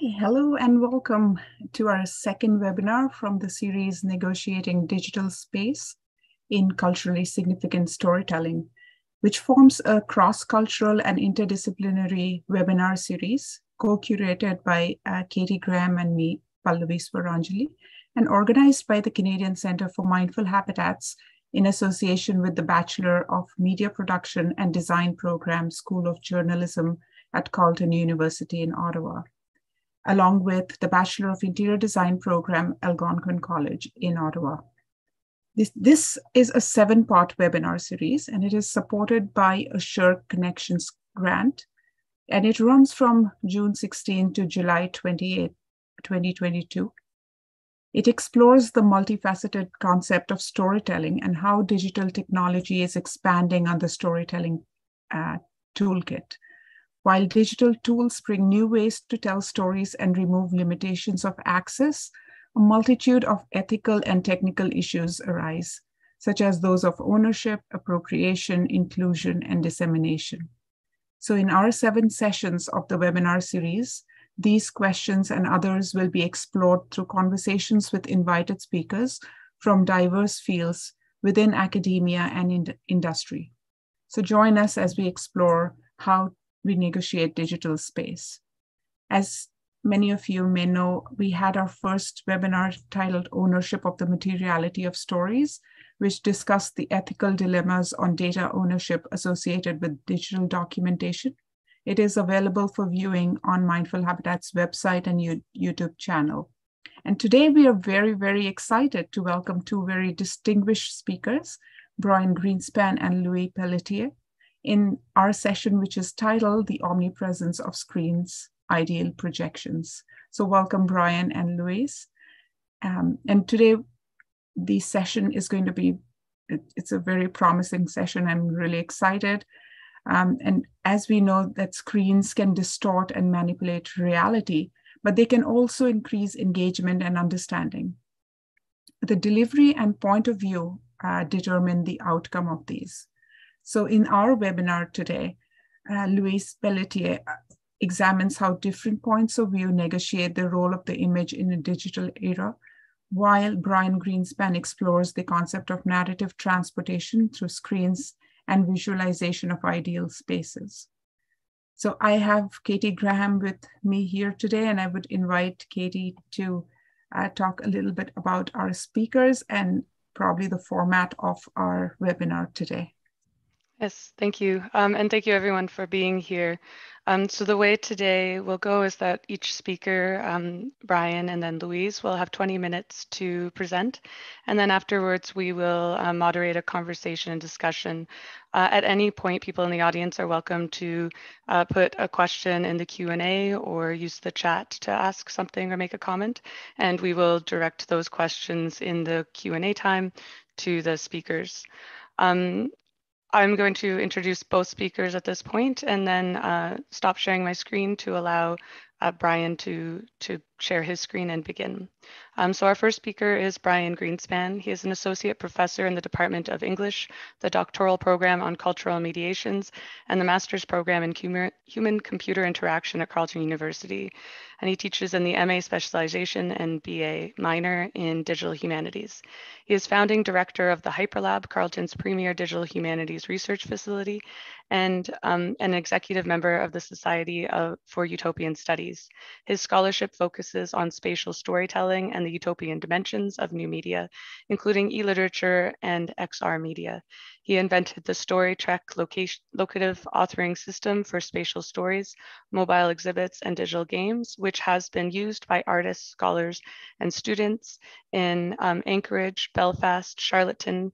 Hello and welcome to our second webinar from the series Negotiating Digital Space in Culturally Significant Storytelling, which forms a cross-cultural and interdisciplinary webinar series co-curated by uh, Katie Graham and me, Pallavi Swaranjali, and organized by the Canadian Centre for Mindful Habitats in association with the Bachelor of Media Production and Design program, School of Journalism at Carleton University in Ottawa along with the Bachelor of Interior Design program, Algonquin College in Ottawa. This, this is a seven part webinar series and it is supported by a SSHRC Connections grant. And it runs from June 16 to July 28, 2022. It explores the multifaceted concept of storytelling and how digital technology is expanding on the storytelling uh, toolkit. While digital tools bring new ways to tell stories and remove limitations of access, a multitude of ethical and technical issues arise, such as those of ownership, appropriation, inclusion, and dissemination. So in our seven sessions of the webinar series, these questions and others will be explored through conversations with invited speakers from diverse fields within academia and in industry. So join us as we explore how we negotiate digital space. As many of you may know, we had our first webinar titled Ownership of the Materiality of Stories, which discussed the ethical dilemmas on data ownership associated with digital documentation. It is available for viewing on Mindful Habitat's website and YouTube channel. And today we are very, very excited to welcome two very distinguished speakers, Brian Greenspan and Louise Pelletier in our session, which is titled The Omnipresence of Screens, Ideal Projections. So welcome, Brian and Louise. Um, and today, the session is going to be, it's a very promising session. I'm really excited. Um, and as we know that screens can distort and manipulate reality, but they can also increase engagement and understanding. The delivery and point of view uh, determine the outcome of these. So in our webinar today, uh, Louise Pelletier uh, examines how different points of view negotiate the role of the image in a digital era, while Brian Greenspan explores the concept of narrative transportation through screens and visualization of ideal spaces. So I have Katie Graham with me here today, and I would invite Katie to uh, talk a little bit about our speakers and probably the format of our webinar today. Yes, thank you. Um, and thank you everyone for being here. Um, so the way today will go is that each speaker, um, Brian and then Louise, will have 20 minutes to present. And then afterwards, we will uh, moderate a conversation and discussion. Uh, at any point, people in the audience are welcome to uh, put a question in the Q&A or use the chat to ask something or make a comment. And we will direct those questions in the Q&A time to the speakers. Um, I'm going to introduce both speakers at this point and then uh, stop sharing my screen to allow uh, Brian to, to share his screen and begin. Um, so our first speaker is Brian Greenspan. He is an associate professor in the Department of English, the doctoral program on cultural mediations, and the master's program in human-computer interaction at Carleton University. And he teaches in the MA specialization and BA minor in digital humanities. He is founding director of the Hyperlab, Carleton's premier digital humanities research facility, and um, an executive member of the Society of, for Utopian Studies. His scholarship focuses on spatial storytelling and the utopian dimensions of new media, including e-literature and XR media. He invented the location, locative authoring system for spatial stories, mobile exhibits, and digital games, which has been used by artists, scholars, and students in um, Anchorage, Belfast, Charlottetown,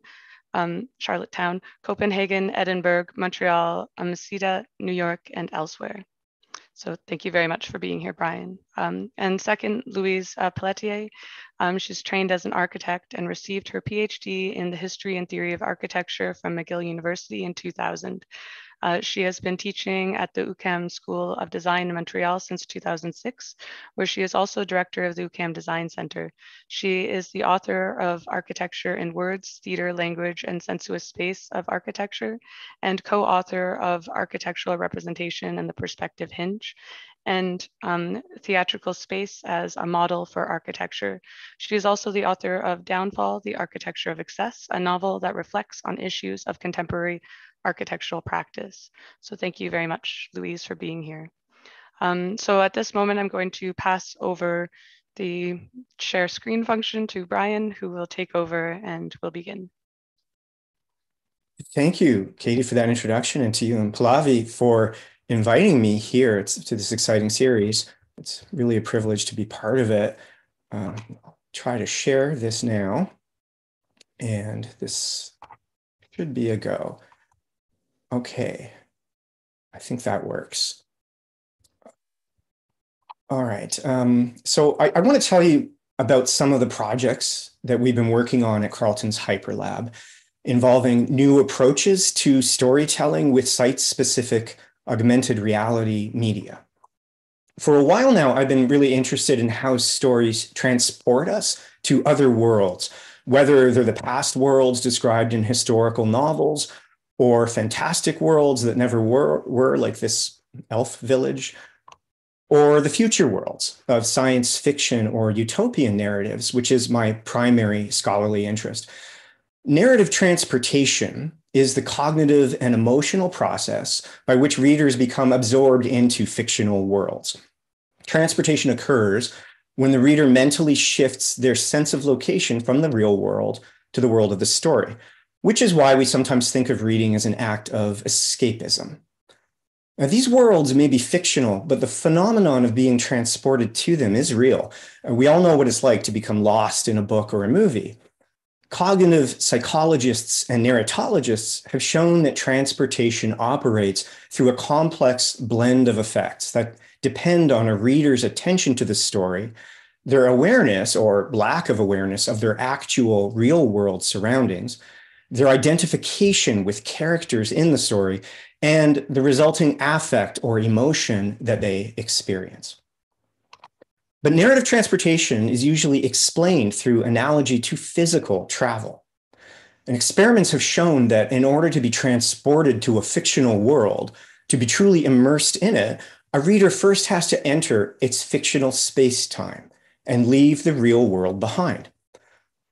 um, Charlottetown, Copenhagen, Edinburgh, Montreal, Amsterdam, New York, and elsewhere. So thank you very much for being here, Brian. Um, and second, Louise uh, Pelletier. Um, she's trained as an architect and received her PhD in the history and theory of architecture from McGill University in 2000. Uh, she has been teaching at the UQAM School of Design in Montreal since 2006, where she is also director of the UQAM Design Center. She is the author of Architecture in Words, Theater, Language, and Sensuous Space of Architecture, and co-author of Architectural Representation and the Perspective Hinge, and um, theatrical space as a model for architecture. She is also the author of Downfall, The Architecture of Excess, a novel that reflects on issues of contemporary architectural practice. So thank you very much, Louise, for being here. Um, so at this moment, I'm going to pass over the share screen function to Brian, who will take over and we'll begin. Thank you, Katie, for that introduction, and to you and Pallavi for inviting me here to this exciting series. It's really a privilege to be part of it. Um, I'll try to share this now. And this should be a go. Okay, I think that works. All right, um, so I, I want to tell you about some of the projects that we've been working on at Carleton's Hyperlab involving new approaches to storytelling with site-specific augmented reality media. For a while now, I've been really interested in how stories transport us to other worlds, whether they're the past worlds described in historical novels or fantastic worlds that never were, were like this elf village, or the future worlds of science fiction or utopian narratives, which is my primary scholarly interest. Narrative transportation is the cognitive and emotional process by which readers become absorbed into fictional worlds. Transportation occurs when the reader mentally shifts their sense of location from the real world to the world of the story, which is why we sometimes think of reading as an act of escapism. Now, these worlds may be fictional, but the phenomenon of being transported to them is real. Uh, we all know what it's like to become lost in a book or a movie cognitive psychologists and narratologists have shown that transportation operates through a complex blend of effects that depend on a reader's attention to the story, their awareness or lack of awareness of their actual real world surroundings, their identification with characters in the story, and the resulting affect or emotion that they experience. But narrative transportation is usually explained through analogy to physical travel. And experiments have shown that in order to be transported to a fictional world, to be truly immersed in it, a reader first has to enter its fictional space time and leave the real world behind.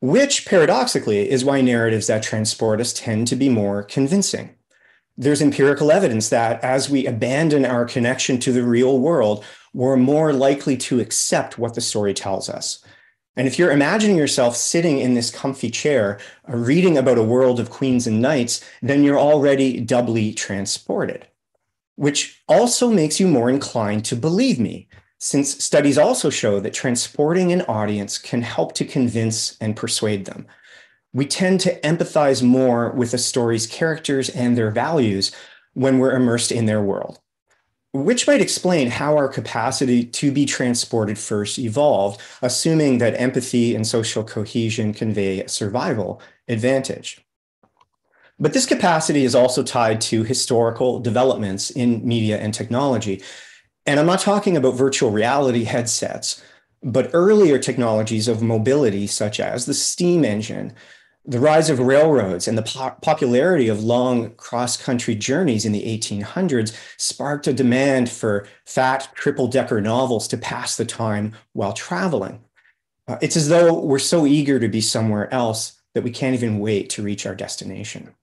Which paradoxically is why narratives that transport us tend to be more convincing. There's empirical evidence that as we abandon our connection to the real world, we're more likely to accept what the story tells us. And if you're imagining yourself sitting in this comfy chair, uh, reading about a world of queens and knights, then you're already doubly transported, which also makes you more inclined to believe me, since studies also show that transporting an audience can help to convince and persuade them. We tend to empathize more with a story's characters and their values when we're immersed in their world which might explain how our capacity to be transported first evolved, assuming that empathy and social cohesion convey a survival advantage. But this capacity is also tied to historical developments in media and technology. And I'm not talking about virtual reality headsets, but earlier technologies of mobility, such as the steam engine, the rise of railroads and the po- popularity of long cross country journeys in the 1800s sparked a demand for fat triple decker novels to pass the time while traveling. Uh, it's as though we're so eager to be somewhere else that we can't even wait to reach our destination.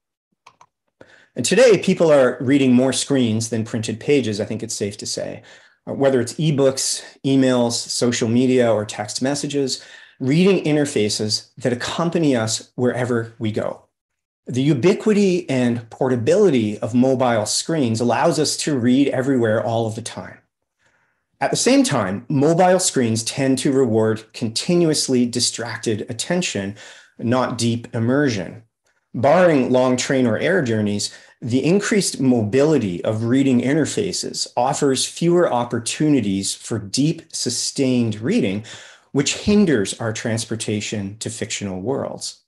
And today, people are reading more screens than printed pages, I think it's safe to say. Uh, whether it's ebooks, emails, social media, or text messages, reading interfaces that accompany us wherever we go. The ubiquity and portability of mobile screens allows us to read everywhere all of the time. At the same time, mobile screens tend to reward continuously distracted attention, not deep immersion. Barring long train or air journeys, the increased mobility of reading interfaces offers fewer opportunities for deep, sustained reading, which hinders our transportation to fictional worlds.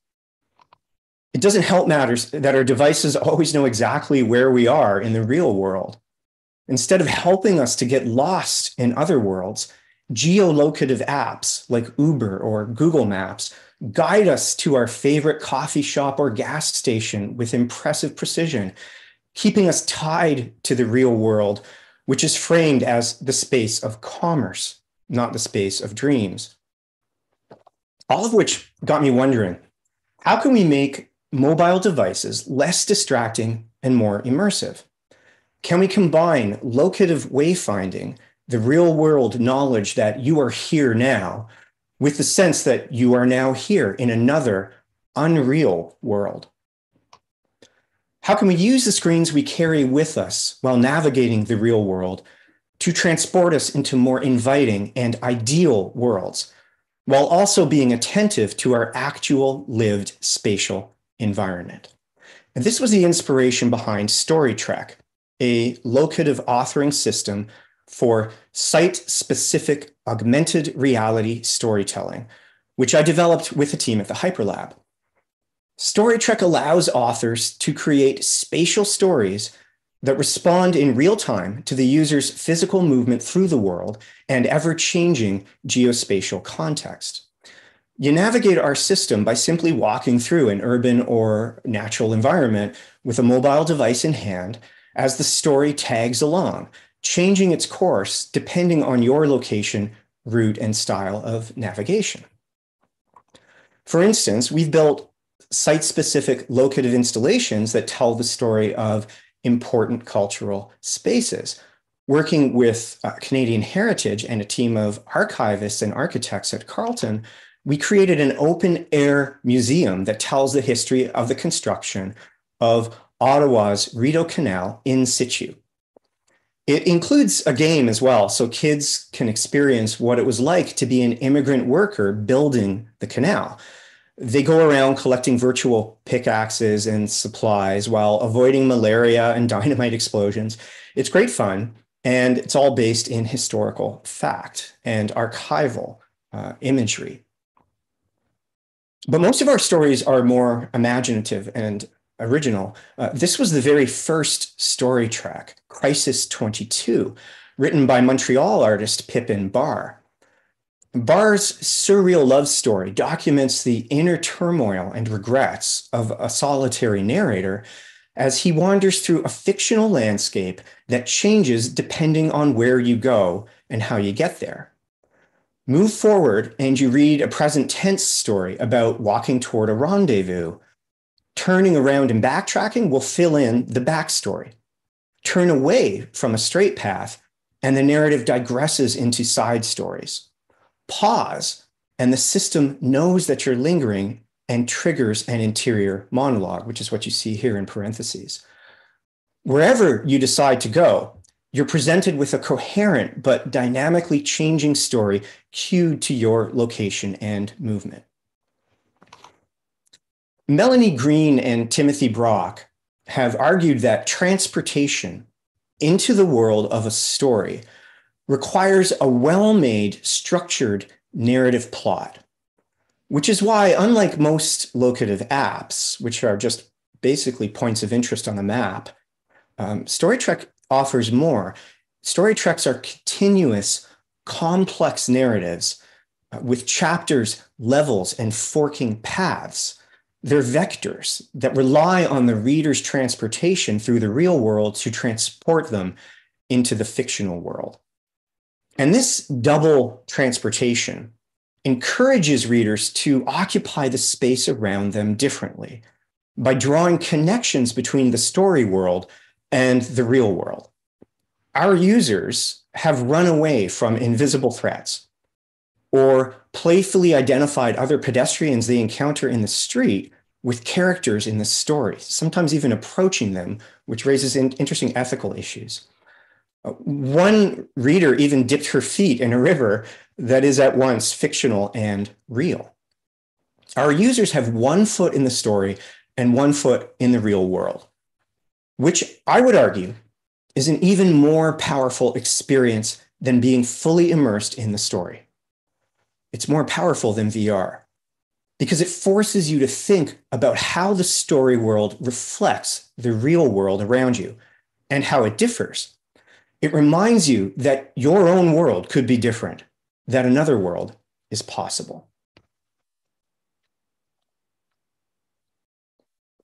It doesn't help matters that our devices always know exactly where we are in the real world. Instead of helping us to get lost in other worlds, geolocative apps like Uber or Google Maps guide us to our favorite coffee shop or gas station with impressive precision, keeping us tied to the real world, which is framed as the space of commerce, not the space of dreams. All of which got me wondering how can we make mobile devices less distracting and more immersive? Can we combine locative wayfinding, the real world knowledge that you are here now, with the sense that you are now here in another unreal world? How can we use the screens we carry with us while navigating the real world to transport us into more inviting and ideal worlds, while also being attentive to our actual lived spatial environment? And this was the inspiration behind StoryTrek, a locative authoring system for site specific augmented reality storytelling, which I developed with a team at the Hyperlab. StoryTrek allows authors to create spatial stories that respond in real time to the user's physical movement through the world and ever changing geospatial context. You navigate our system by simply walking through an urban or natural environment with a mobile device in hand as the story tags along, changing its course depending on your location, route, and style of navigation. For instance, we've built site specific locative installations that tell the story of important cultural spaces. Working with uh, Canadian Heritage and a team of archivists and architects at Carleton, we created an open air museum that tells the history of the construction of Ottawa's Rideau Canal in situ. It includes a game as well, so kids can experience what it was like to be an immigrant worker building the canal. They go around collecting virtual pickaxes and supplies while avoiding malaria and dynamite explosions. It's great fun, and it's all based in historical fact and archival uh, imagery. But most of our stories are more imaginative and original. Uh, this was the very first StoryTrek, Crisis 22, written by Montreal artist Pippin Barr. Barr's surreal love story documents the inner turmoil and regrets of a solitary narrator as he wanders through a fictional landscape that changes depending on where you go and how you get there. Move forward and you read a present tense story about walking toward a rendezvous Turning around and backtracking will fill in the backstory. Turn away from a straight path, and the narrative digresses into side stories. Pause, and the system knows that you're lingering and triggers an interior monologue, which is what you see here in parentheses. Wherever you decide to go, you're presented with a coherent but dynamically changing story cued to your location and movement. Melanie Green and Timothy Brock have argued that transportation into the world of a story requires a well made, structured narrative plot, which is why, unlike most locative apps, which are just basically points of interest on a map, um, StoryTrek offers more. StoryTreks are continuous, complex narratives uh, with chapters, levels, and forking paths they're vectors that rely on the reader's transportation through the real world to transport them into the fictional world. And this double transportation encourages readers to occupy the space around them differently by drawing connections between the story world and the real world. Our users have run away from invisible threats or playfully identified other pedestrians they encounter in the street with characters in the story, sometimes even approaching them, which raises in interesting ethical issues. Uh, one reader even dipped her feet in a river that is at once fictional and real. Our users have one foot in the story and one foot in the real world, which I would argue is an even more powerful experience than being fully immersed in the story. It's more powerful than VR. because it forces you to think about how the story world reflects the real world around you and how it differs. It reminds you that your own world could be different, that another world is possible.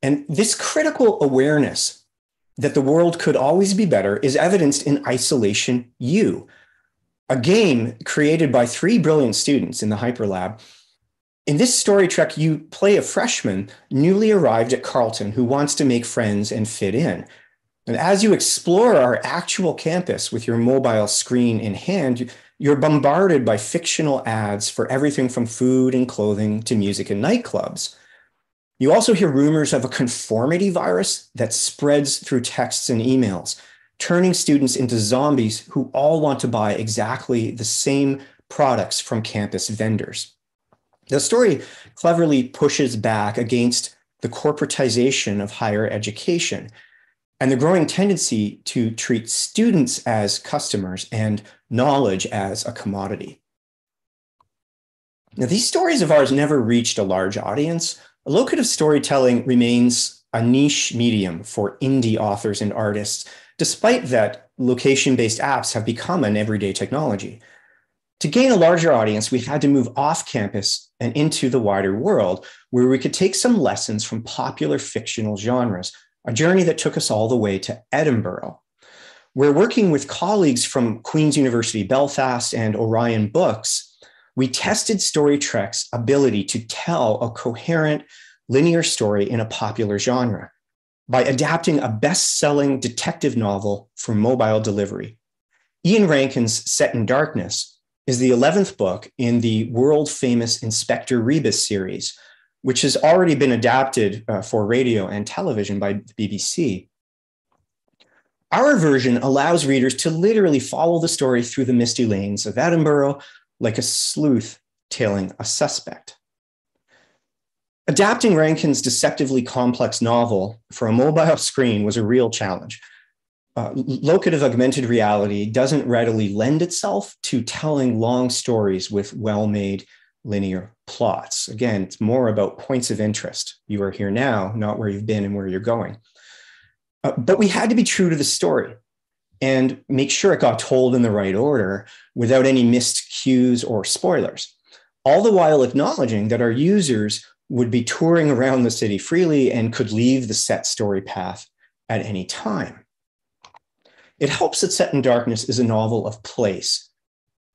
And this critical awareness that the world could always be better is evidenced in Isolation U, a game created by three brilliant students in the Hyperlab in this story trek, you play a freshman newly arrived at Carleton who wants to make friends and fit in. And as you explore our actual campus with your mobile screen in hand, you're bombarded by fictional ads for everything from food and clothing to music and nightclubs. You also hear rumors of a conformity virus that spreads through texts and emails, turning students into zombies who all want to buy exactly the same products from campus vendors. The story cleverly pushes back against the corporatization of higher education and the growing tendency to treat students as customers and knowledge as a commodity. Now, these stories of ours never reached a large audience. Locative storytelling remains a niche medium for indie authors and artists, despite that location based apps have become an everyday technology. To gain a larger audience, we had to move off campus and into the wider world, where we could take some lessons from popular fictional genres, a journey that took us all the way to Edinburgh. We're working with colleagues from Queen's University Belfast and Orion Books. We tested Story Trek's ability to tell a coherent, linear story in a popular genre by adapting a best selling detective novel for mobile delivery. Ian Rankin's Set in Darkness is the 11th book in the world famous Inspector Rebus series, which has already been adapted uh, for radio and television by the BBC. Our version allows readers to literally follow the story through the misty lanes of Edinburgh like a sleuth tailing a suspect. Adapting Rankin's deceptively complex novel for a mobile screen was a real challenge uh, locative augmented reality doesn't readily lend itself to telling long stories with well made linear plots. Again, it's more about points of interest. You are here now, not where you've been and where you're going. Uh, but we had to be true to the story and make sure it got told in the right order without any missed cues or spoilers, all the while acknowledging that our users would be touring around the city freely and could leave the set story path at any time. It helps that Set in Darkness is a novel of place.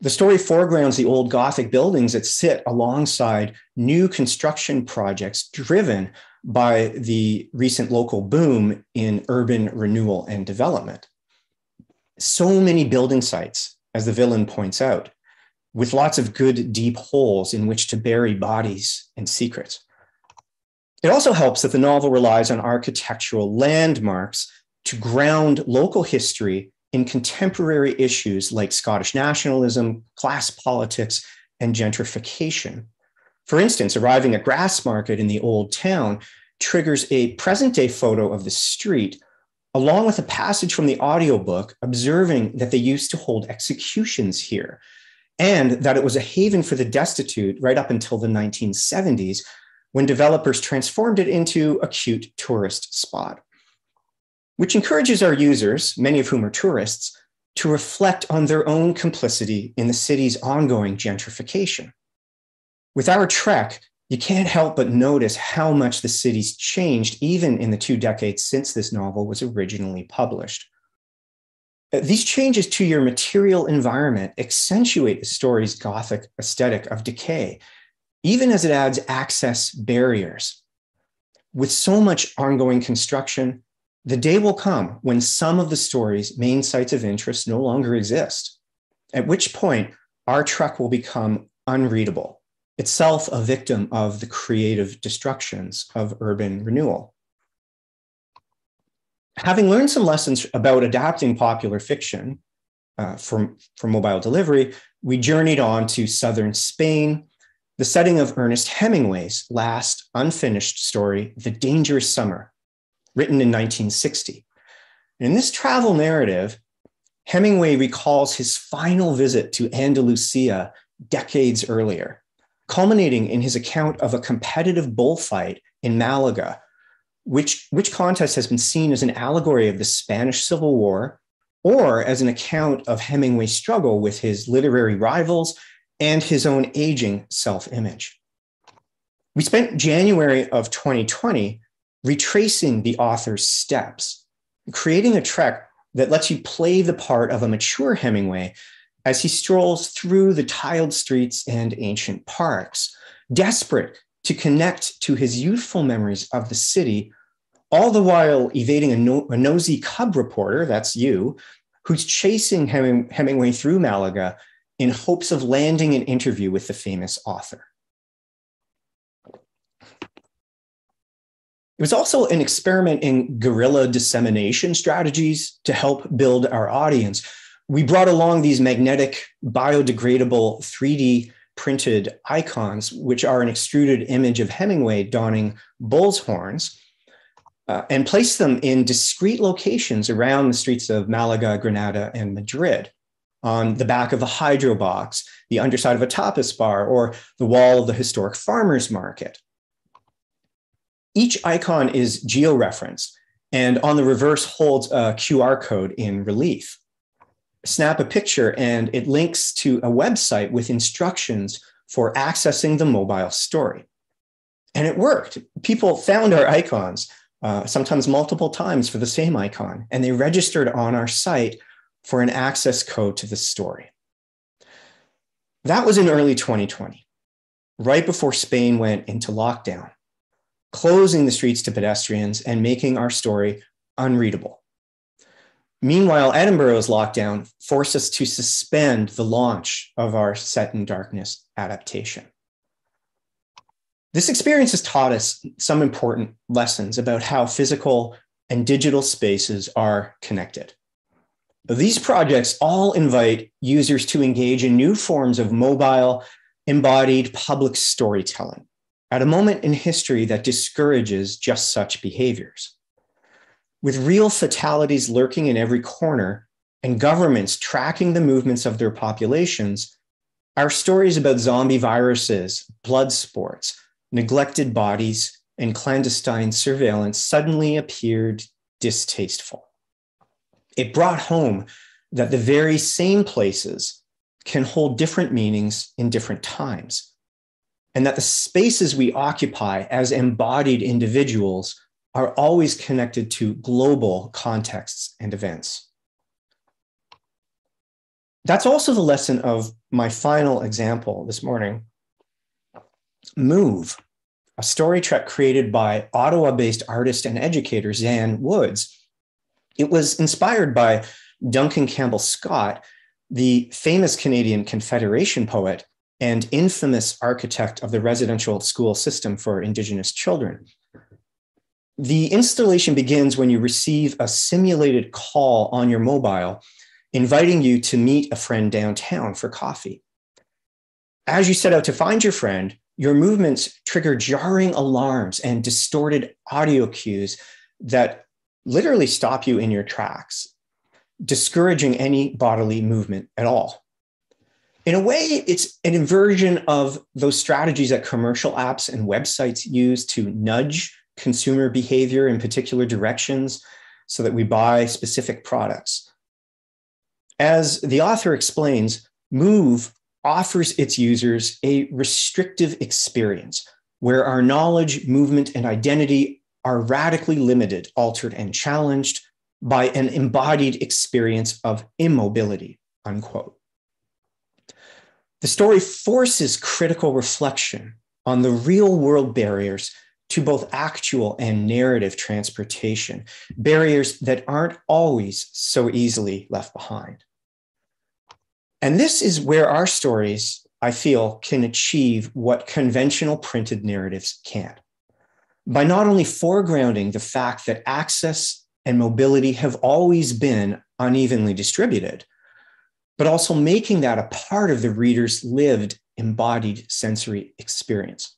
The story foregrounds the old Gothic buildings that sit alongside new construction projects driven by the recent local boom in urban renewal and development. So many building sites, as the villain points out, with lots of good deep holes in which to bury bodies and secrets. It also helps that the novel relies on architectural landmarks to ground local history in contemporary issues like Scottish nationalism, class politics, and gentrification. For instance, arriving at Grassmarket in the old town triggers a present day photo of the street, along with a passage from the audiobook observing that they used to hold executions here and that it was a haven for the destitute right up until the 1970s when developers transformed it into a cute tourist spot which encourages our users, many of whom are tourists, to reflect on their own complicity in the city's ongoing gentrification. With our trek, you can't help but notice how much the city's changed even in the two decades since this novel was originally published. Uh, these changes to your material environment accentuate the story's Gothic aesthetic of decay, even as it adds access barriers. With so much ongoing construction, the day will come when some of the story's main sites of interest no longer exist, at which point our trek will become unreadable, itself a victim of the creative destructions of urban renewal. Having learned some lessons about adapting popular fiction uh, for, for mobile delivery, we journeyed on to southern Spain, the setting of Ernest Hemingway's last unfinished story, The Dangerous Summer, written in 1960. In this travel narrative, Hemingway recalls his final visit to Andalusia decades earlier. culminating in his account of a competitive bullfight in Malaga, which, which contest has been seen as an allegory of the Spanish Civil War or as an account of Hemingway's struggle with his literary rivals and his own aging self image. We spent January of 2020 retracing the author's steps, creating a trek that lets you play the part of a mature Hemingway as he strolls through the tiled streets and ancient parks, desperate to connect to his youthful memories of the city, all the while evading a, no- a nosy cub reporter, that's you, who's chasing Heming- Hemingway through Malaga in hopes of landing an interview with the famous author. It was also an experiment in guerrilla dissemination strategies to help build our audience. We brought along these magnetic, biodegradable 3D printed icons, which are an extruded image of Hemingway donning bull's horns, uh, and placed them in discrete locations around the streets of Malaga, Granada, and Madrid on the back of a hydro box, the underside of a tapas bar, or the wall of the historic farmers market. Each icon is georeferenced and on the reverse holds a QR code in relief. Snap a picture and it links to a website with instructions for accessing the mobile story. And it worked. People found our icons, uh, sometimes multiple times for the same icon, and they registered on our site for an access code to the story. That was in early 2020, right before Spain went into lockdown closing the streets to pedestrians and making our story unreadable. Meanwhile, Edinburgh's lockdown forced us to suspend the launch of our Set in Darkness adaptation. This experience has taught us some important lessons about how physical and digital spaces are connected. These projects all invite users to engage in new forms of mobile, embodied public storytelling at a moment in history that discourages just such behaviors. With real fatalities lurking in every corner and governments tracking the movements of their populations, our stories about zombie viruses, blood sports, neglected bodies, and clandestine surveillance suddenly appeared distasteful. It brought home that the very same places can hold different meanings in different times and that the spaces we occupy as embodied individuals are always connected to global contexts and events. That's also the lesson of my final example this morning. Move, a story trek created by Ottawa based artist and educator Zan Woods. It was inspired by Duncan Campbell Scott, the famous Canadian Confederation poet and infamous architect of the residential school system for Indigenous children. The installation begins when you receive a simulated call on your mobile inviting you to meet a friend downtown for coffee. As you set out to find your friend, your movements trigger jarring alarms and distorted audio cues that literally stop you in your tracks, discouraging any bodily movement at all in a way, it's an inversion of those strategies that commercial apps and websites use to nudge consumer behavior in particular directions so that we buy specific products. As the author explains, Move offers its users a restrictive experience where our knowledge, movement, and identity are radically limited, altered, and challenged by an embodied experience of immobility, unquote. The story forces critical reflection on the real world barriers to both actual and narrative transportation, barriers that aren't always so easily left behind. And this is where our stories, I feel, can achieve what conventional printed narratives can't. By not only foregrounding the fact that access and mobility have always been unevenly distributed, but also making that a part of the reader's lived embodied sensory experience.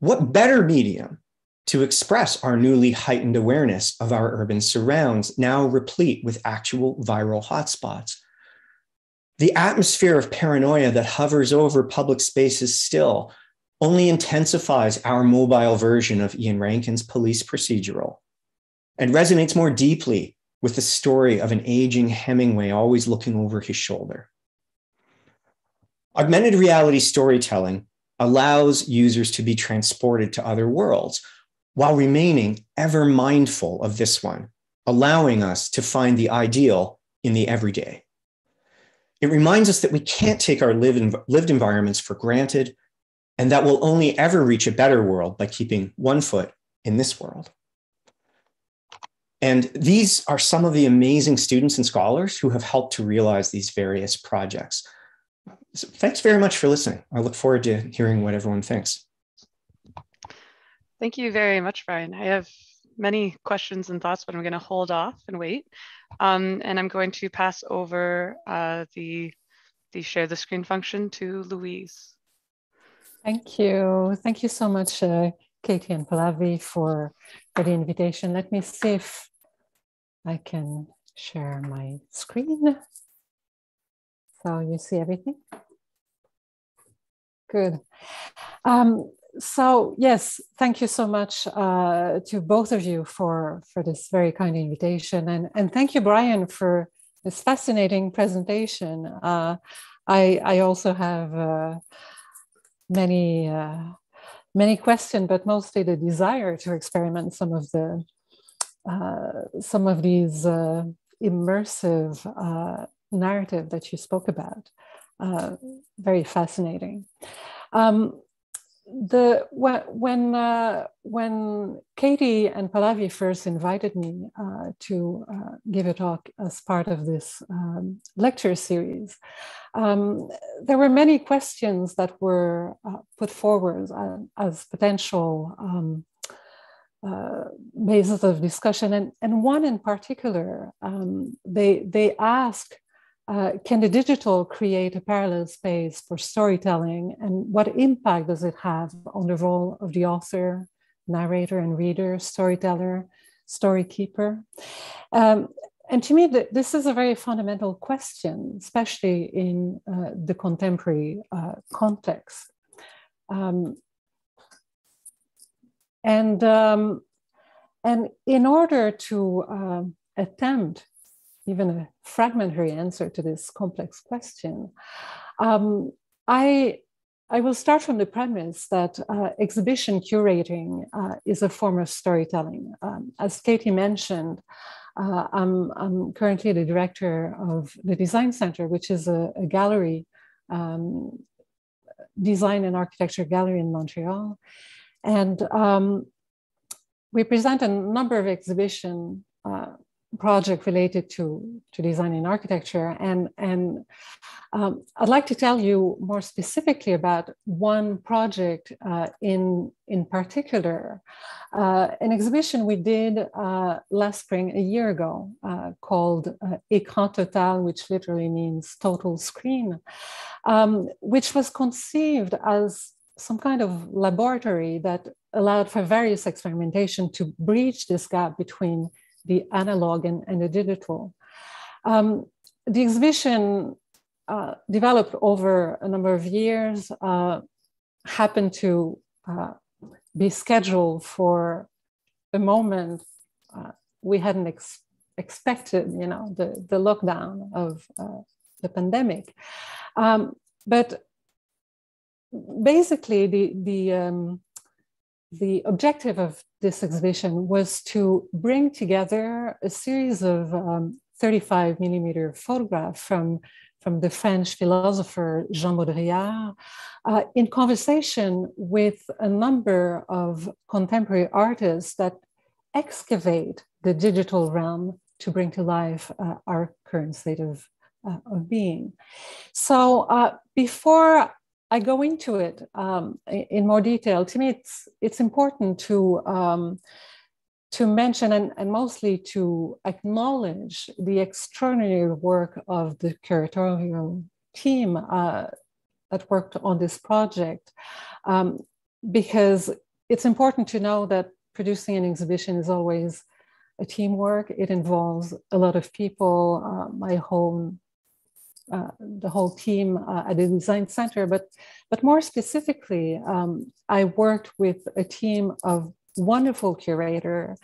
What better medium to express our newly heightened awareness of our urban surrounds, now replete with actual viral hotspots? The atmosphere of paranoia that hovers over public spaces still only intensifies our mobile version of Ian Rankin's police procedural and resonates more deeply with the story of an aging Hemingway always looking over his shoulder. Augmented reality storytelling allows users to be transported to other worlds while remaining ever mindful of this one, allowing us to find the ideal in the everyday. It reminds us that we can't take our lived environments for granted and that we'll only ever reach a better world by keeping one foot in this world. And these are some of the amazing students and scholars who have helped to realize these various projects. So thanks very much for listening. I look forward to hearing what everyone thinks. Thank you very much, Brian. I have many questions and thoughts, but I'm going to hold off and wait. Um, and I'm going to pass over uh, the, the share the screen function to Louise. Thank you. Thank you so much, uh, Katie and Pallavi, for, for the invitation. Let me see if I can share my screen. So you see everything? Good. Um, so yes, thank you so much uh, to both of you for, for this very kind invitation. And, and thank you, Brian, for this fascinating presentation. Uh, I, I also have uh, many, uh, many questions, but mostly the desire to experiment some of the uh, some of these uh, immersive uh, narrative that you spoke about. Uh, very fascinating. Um, the when uh, when Katie and Pallavi first invited me uh, to uh, give a talk as part of this um, lecture series, um, there were many questions that were put forward as potential um, uh, basis of discussion, and, and one in particular, um, they, they ask, uh, can the digital create a parallel space for storytelling, and what impact does it have on the role of the author, narrator and reader, storyteller, story keeper? Um, and to me, this is a very fundamental question, especially in uh, the contemporary uh, context. Um, and, um, and in order to uh, attempt even a fragmentary answer to this complex question, um, I, I will start from the premise that uh, exhibition curating uh, is a form of storytelling. Um, as Katie mentioned, uh, I'm, I'm, currently the director of the Design Center, which is a, a gallery, um, design and architecture gallery in Montreal. And um, we present a number of exhibition uh, project related to, to design and architecture. And, and um, I'd like to tell you more specifically about one project uh, in, in particular, uh, an exhibition we did uh, last spring, a year ago, uh, called uh, Écran Total, which literally means total screen, um, which was conceived as some kind of laboratory that allowed for various experimentation to breach this gap between the analog and, and the digital. Um, the exhibition uh, developed over a number of years, uh, happened to uh, be scheduled for a moment uh, we hadn't ex expected, you know, the, the lockdown of uh, the pandemic. Um, but basically the the um, the objective of this exhibition was to bring together a series of um, 35 millimeter photographs from from the French philosopher Jean Baudrillard, uh, in conversation with a number of contemporary artists that excavate the digital realm to bring to life uh, our current state of, uh, of being. So uh, before I go into it um, in more detail. To me, it's it's important to um, to mention and, and mostly to acknowledge the extraordinary work of the curatorial team uh, that worked on this project, um, because it's important to know that producing an exhibition is always a teamwork. It involves a lot of people. Uh, my whole uh, the whole team uh, at the Design Center, but, but more specifically, um, I worked with a team of wonderful curator,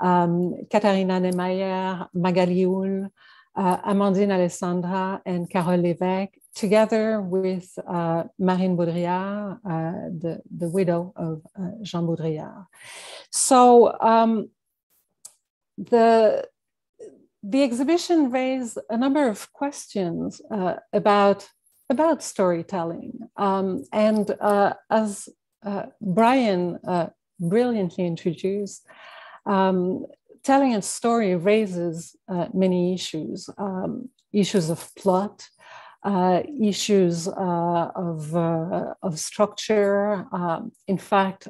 um, Katharina Nehmeyer, Magali Hull, uh, Amandine Alessandra, and Carole Lévesque, together with uh, Marine Baudrillard, uh, the, the widow of uh, Jean Baudrillard. So um, the, the exhibition raised a number of questions uh, about, about storytelling. Um, and uh, as uh, Brian uh, brilliantly introduced, um, telling a story raises uh, many issues, um, issues of plot, uh, issues of, of structure. Um, in fact,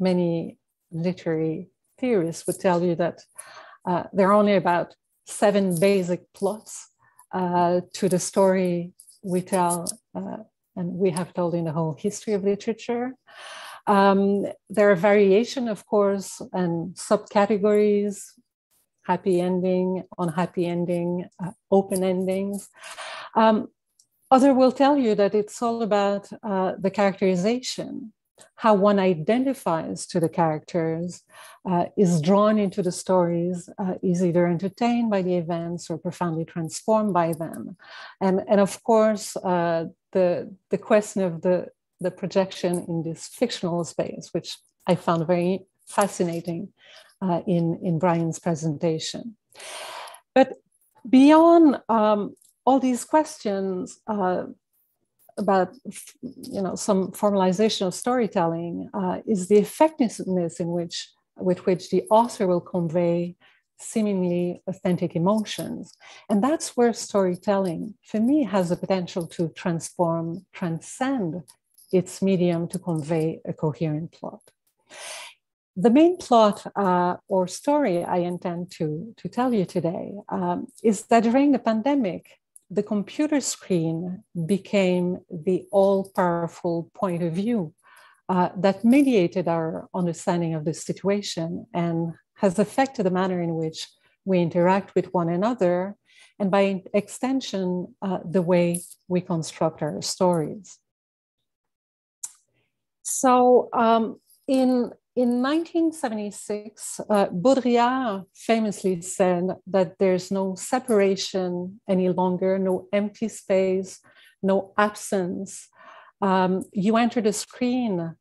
many literary theorists would tell you that uh, there are only about seven basic plots uh, to the story we tell uh, and we have told in the whole history of literature. Um, there are variation, of course, and subcategories, happy ending, unhappy ending, uh, open endings. Um, other will tell you that it's all about uh, the characterization how one identifies to the characters, uh, is drawn into the stories, uh, is either entertained by the events or profoundly transformed by them. And, and of course, uh, the, the question of the, the projection in this fictional space, which I found very fascinating uh, in, in Brian's presentation. But beyond um, all these questions, uh, about you know some formalization of storytelling uh, is the effectiveness in which with which the author will convey seemingly authentic emotions. And that's where storytelling for me has the potential to transform transcend its medium to convey a coherent plot. The main plot uh, or story I intend to, to tell you today um, is that during the pandemic, the computer screen became the all powerful point of view uh, that mediated our understanding of the situation and has affected the manner in which we interact with one another, and by extension, uh, the way we construct our stories. So, um, in in 1976, uh, Baudrillard famously said that there's no separation any longer, no empty space, no absence. Um, you enter the screen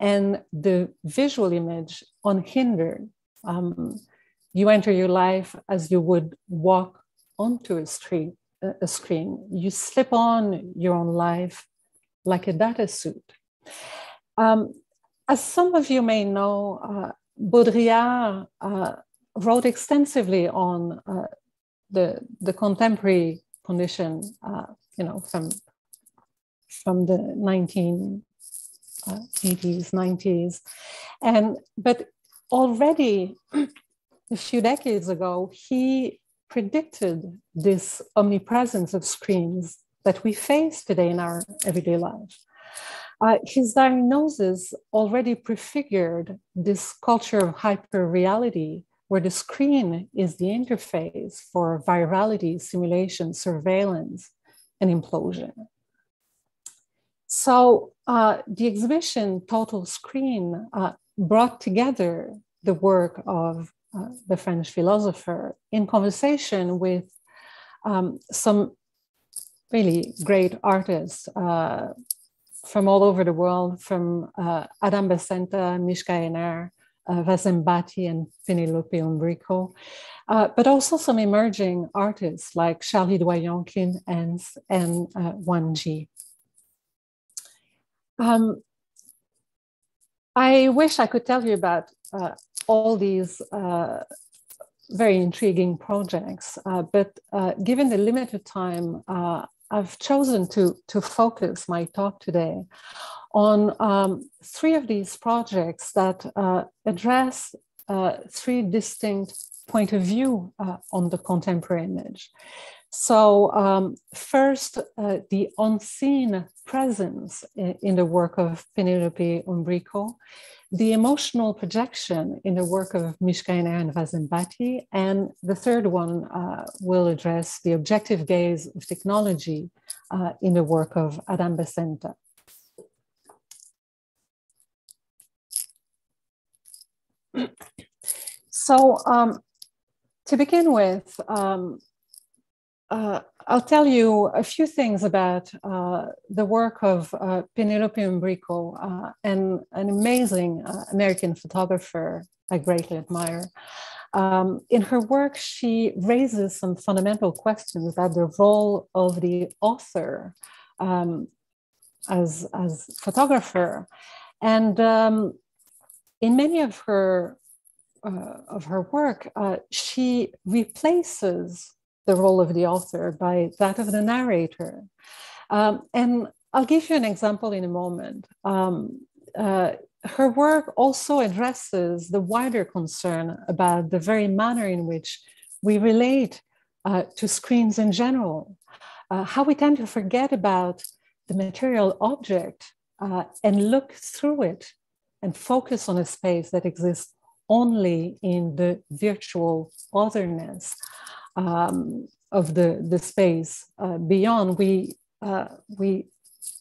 and the visual image unhindered. Um, you enter your life as you would walk onto a, street, a screen. You slip on your own life like a data suit. Um, as some of you may know, uh, Baudrillard uh, wrote extensively on uh, the, the contemporary condition, uh, you know, from, from the 1980s, 90s. And, but already a few decades ago, he predicted this omnipresence of screens that we face today in our everyday life. Uh, his diagnosis already prefigured this culture of hyperreality, where the screen is the interface for virality, simulation, surveillance, and implosion. So uh, the exhibition Total Screen uh, brought together the work of uh, the French philosopher in conversation with um, some really great artists, uh, from all over the world, from uh, Adam Basanta, Mishka Ener, uh, Vassem Bati, and Penelope Umbrico, uh, but also some emerging artists like Charlie Doyon, Clint Enns, and uh, Wan Ji. Um, I wish I could tell you about uh, all these uh, very intriguing projects, uh, but uh, given the limited time, I've chosen to, to focus my talk today on um, three of these projects that uh, address uh, three distinct point of view uh, on the contemporary image. So um, first, uh, the unseen presence in, in, the work of Penelope Umbrico. The emotional projection in the work of Mishkainer and Razembati, and the third one uh, will address the objective gaze of technology uh, in the work of Adam Basanta. So um, to begin with, um, uh, I'll tell you a few things about uh, the work of uh, Penelope Umbrico, uh, an, an amazing uh, American photographer I greatly admire. Um, in her work, she raises some fundamental questions about the role of the author um, as, as photographer. And um, in many of her uh, of her work, she replaces the role of the author by that of the narrator. Um, and I'll give you an example in a moment. Um, uh, her work also addresses the wider concern about the very manner in which we relate uh, to screens in general, uh, how we tend to forget about the material object uh, and look through it and focus on a space that exists only in the virtual otherness um, of the, the space. Uh, beyond, we, uh, we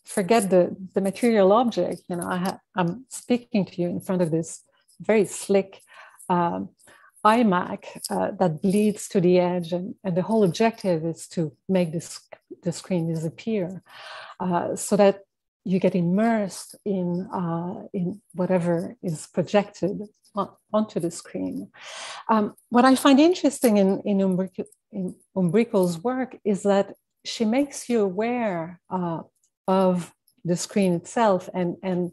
forget the, the material object. You know, I am speaking to you in front of this very slick um, iMac uh, that bleeds to the edge, and, and the whole objective is to make this, the screen disappear uh, so that you get immersed in, uh, in whatever is projected on, onto the screen. Um, what I find interesting in, in, Umbrico, in Umbrico's work is that she makes you aware uh, of the screen itself and, and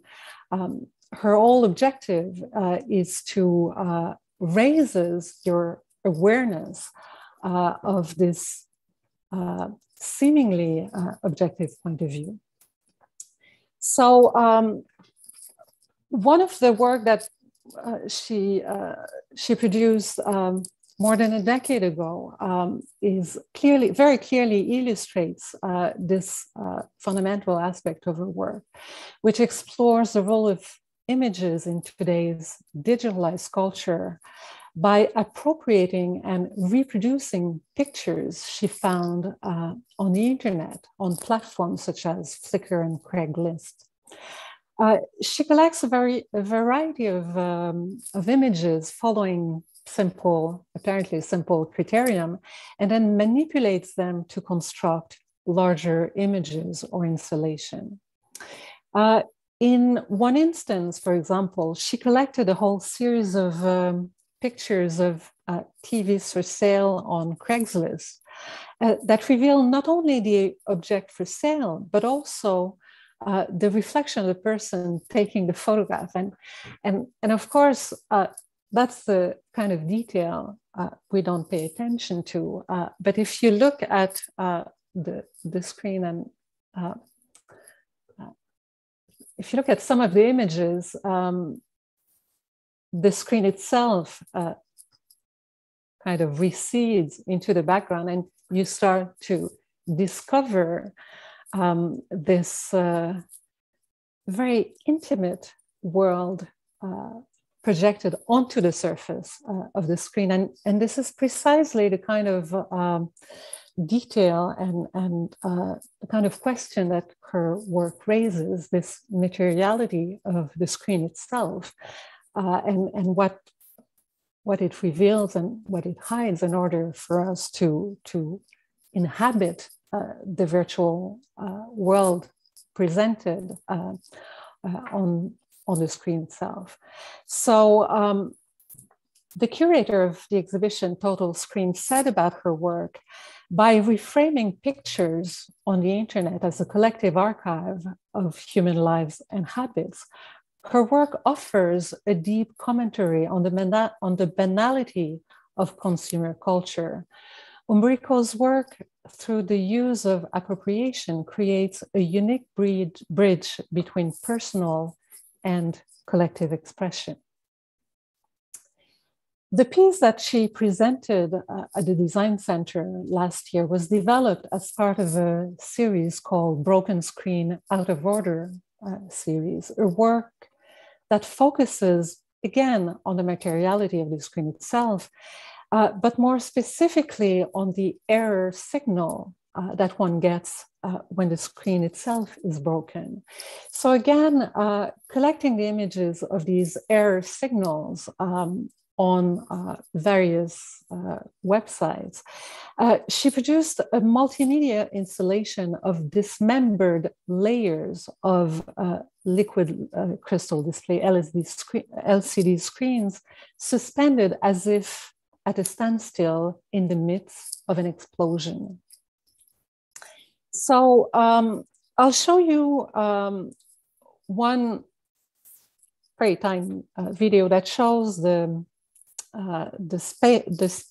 um, her whole objective uh, is to uh, raises your awareness uh, of this uh, seemingly uh, objective point of view. So um, one of the work that she uh, she produced um, more than a decade ago um, is clearly very clearly illustrates uh, this uh, fundamental aspect of her work, which explores the role of images in today's digitalized culture by appropriating and reproducing pictures she found uh, on the internet on platforms such as Flickr and Craigslist. Uh, she collects a, very, a variety of, um, of images following simple, apparently simple criterion, and then manipulates them to construct larger images or installation. Uh, in one instance, for example, she collected a whole series of um, pictures of uh, TVs for sale on Craigslist uh, that reveal not only the object for sale, but also uh, the reflection of the person taking the photograph. And, and, and of course, uh, that's the kind of detail uh, we don't pay attention to. Uh, but if you look at the, the screen and if you look at some of the images, um, the screen itself uh, kind of recedes into the background and you start to discover um, this uh, very intimate world uh, projected onto the surface uh, of the screen. And, and this is precisely the kind of um, detail and, and uh, the kind of question that her work raises this materiality of the screen itself uh, and, and what, what it reveals and what it hides in order for us to, to inhabit the virtual uh, world presented uh, uh, on, on the screen itself. So um, the curator of the exhibition Total Screen said about her work, by reframing pictures on the internet as a collective archive of human lives and habits, her work offers a deep commentary on the, on the banality of consumer culture. Umbrico's work through the use of appropriation creates a unique breed, bridge between personal and collective expression. The piece that she presented uh, at the Design Center last year was developed as part of a series called Broken Screen Out of Order uh, series, a work that focuses again on the materiality of the screen itself, uh, but more specifically on the error signal uh, that one gets uh, when the screen itself is broken. So again, uh, collecting the images of these error signals um, on uh, various uh, websites. Uh, she produced a multimedia installation of dismembered layers of uh, liquid crystal display screen, LCD screens suspended as if at a standstill in the midst of an explosion. So um, I'll show you um, one very time uh, video that shows the uh, the, spa- the,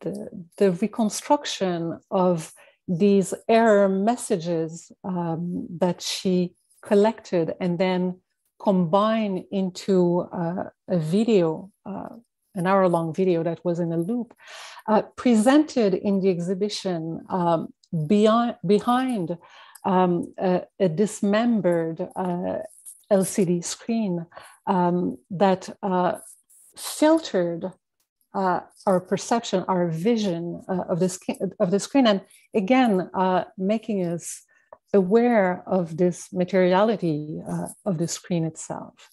the, the reconstruction of these error messages um, that she collected and then combined into uh, a video, uh, an hour long video that was in a loop, uh, presented in the exhibition um, beyond, behind um, a, a, dismembered uh, LCD screen um, that uh, filtered uh, our perception, our vision uh, of, the of the screen, and again, uh, making us aware of this materiality of the screen itself.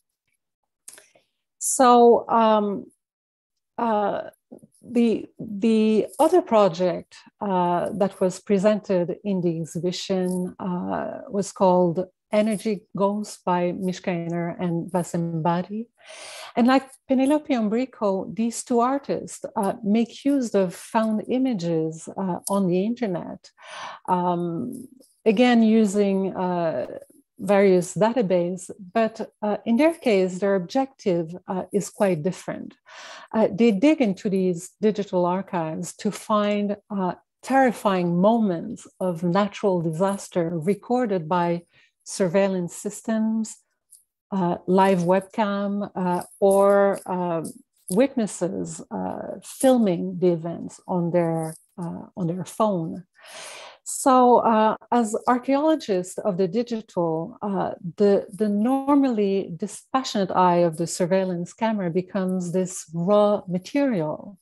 So um, uh, the, the other project uh, that was presented in the exhibition was called Energy Ghosts by Mischkeiner and Wassem Badi. And like Penelope Umbrico, these two artists uh, make use of found images uh, on the internet, um, again, using uh, various databases, but uh, in their case, their objective uh, is quite different. Uh, they dig into these digital archives to find terrifying moments of natural disaster recorded by surveillance systems, uh, live webcam, uh, or uh, witnesses uh, filming the events on their, uh, on their phone. So, uh, as archaeologists of the digital, the, the normally dispassionate eye of the surveillance camera becomes this raw material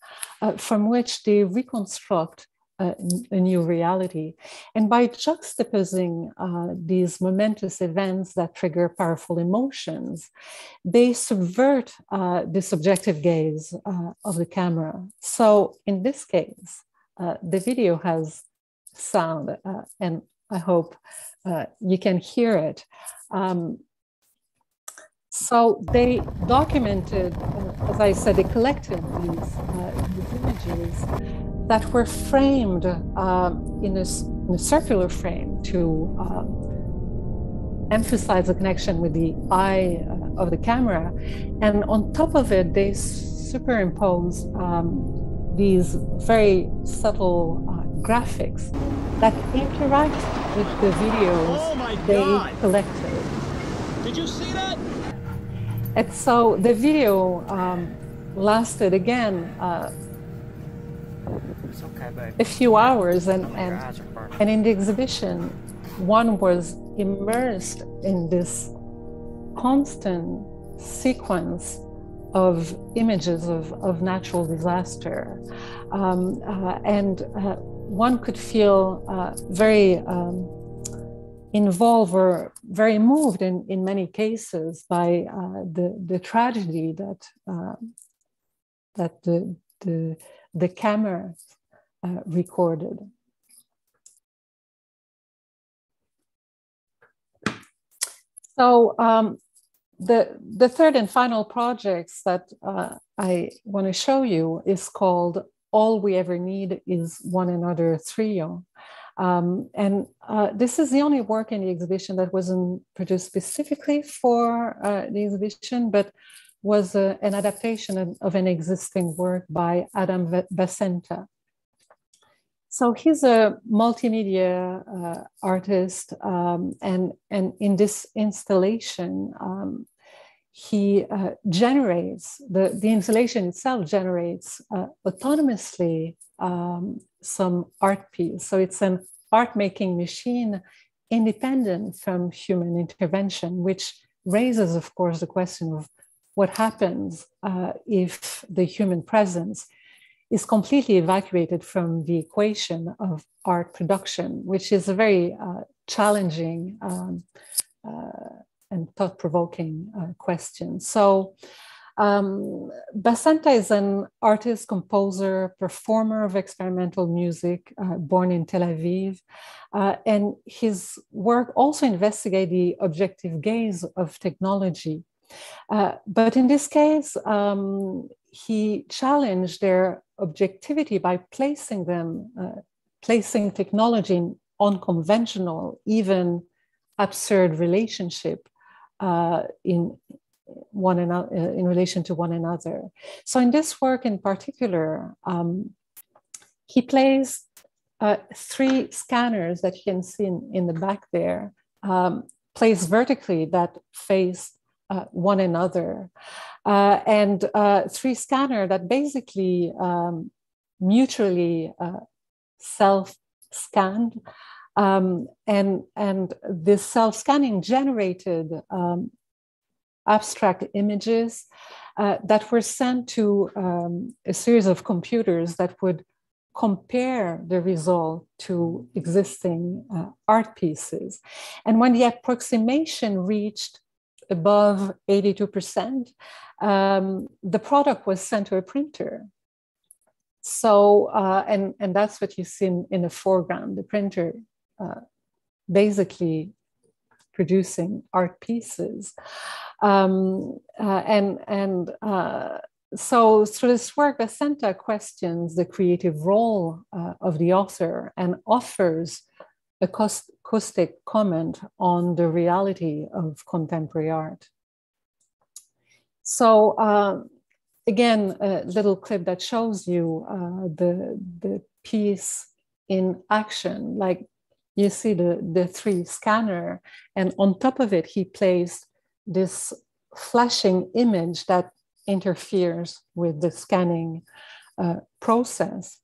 from which they reconstruct a, a new reality. And by juxtaposing uh, these momentous events that trigger powerful emotions, they subvert uh, the subjective gaze uh, of the camera. So in this case, uh, the video has sound, uh, and I hope uh, you can hear it. Um, so they documented, as I said, they collected these, these images that were framed uh, in, a, in, a, circular frame to um, emphasize the connection with the eye uh, of the camera. And on top of it, they superimpose um, these very subtle uh, graphics that interact with the videos oh they God. collected. Did you see that? And so the video um, lasted again uh, a few hours and, and, and in the exhibition one was immersed in this constant sequence of images of, of natural disaster um, uh, and uh, one could feel uh, very um, involved or very moved in, in many cases by uh, the, the tragedy that, uh, that the, the, the camera uh, recorded. So um, the, the third and final projects that uh, I want to show you is called All We Ever Need is One Another Trio. Um, and uh, this is the only work in the exhibition that wasn't produced specifically for uh, the exhibition, but was uh, an adaptation of, of, an existing work by Adam Basanta. So he's a multimedia uh, artist, um, and and in this installation, um, he uh, generates the the installation itself generates uh, autonomously um, some art piece. So it's an art making machine independent from human intervention, which raises, of course, the question of what happens uh, if the human presence is completely evacuated from the equation of art production, which is a very uh, challenging um, uh, and thought provoking uh, question. So, um, Basanta is an artist, composer, performer of experimental music, uh, born in Tel Aviv. Uh, and his work also investigates the objective gaze of technology. Uh, but in this case, um, he challenged their objectivity by placing them, uh, placing technology in unconventional, even absurd relationship uh, in one another uh, in relation to one another. So in this work in particular, um, he plays uh, three scanners that you can see in, in the back there, um, placed vertically that face uh, one another, uh, and uh, three scanner that basically um, mutually uh, self-scanned. Um, and, and this self-scanning generated um, abstract images uh, that were sent to um, a series of computers that would compare the result to existing uh, art pieces. And when the approximation reached above 82%, um, the product was sent to a printer. So, uh, and, and that's what you see in, in the foreground, the printer basically producing art pieces. Um, uh, and and uh, so through this work, Basanta questions the creative role uh, of the author and offers a caustic comment on the reality of contemporary art. So uh, again, a little clip that shows you uh, the, the piece in action, like you see the, the three scanner, and on top of it, he placed this flashing image that interferes with the scanning uh, process.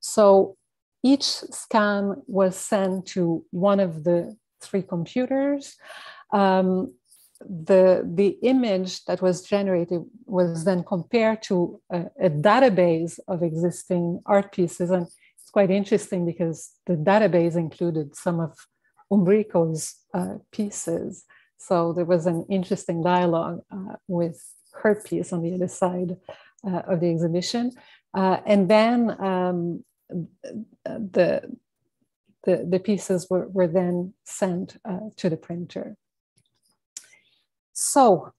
So each scan was sent to one of the three computers. Um, the, the image that was generated was then compared to a, a database of existing art pieces. And quite interesting because the database included some of Umbrico's uh, pieces. So there was an interesting dialogue uh, with her piece on the other side uh, of the exhibition. Uh, and then um, the, the, the, pieces were, were then sent uh, to the printer. So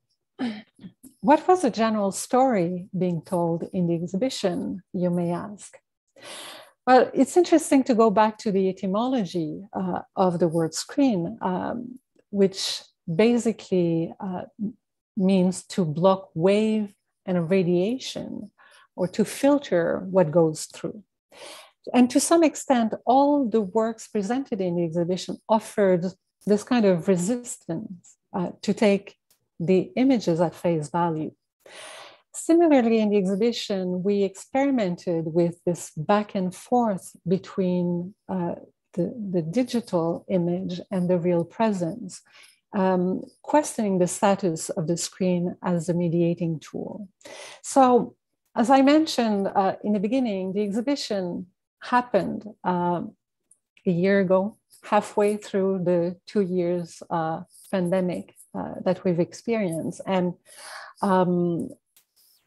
what was the general story being told in the exhibition, you may ask? Well, it's interesting to go back to the etymology uh, of the word screen, um, which basically uh, means to block wave and radiation or to filter what goes through. And to some extent, all the works presented in the exhibition offered this kind of resistance uh, to take the images at face value. Similarly, in the exhibition, we experimented with this back and forth between uh, the, the digital image and the real presence, um, questioning the status of the screen as a mediating tool. So, as I mentioned uh, in the beginning, the exhibition happened uh, a year ago, halfway through the two years uh, pandemic uh, that we've experienced. And um,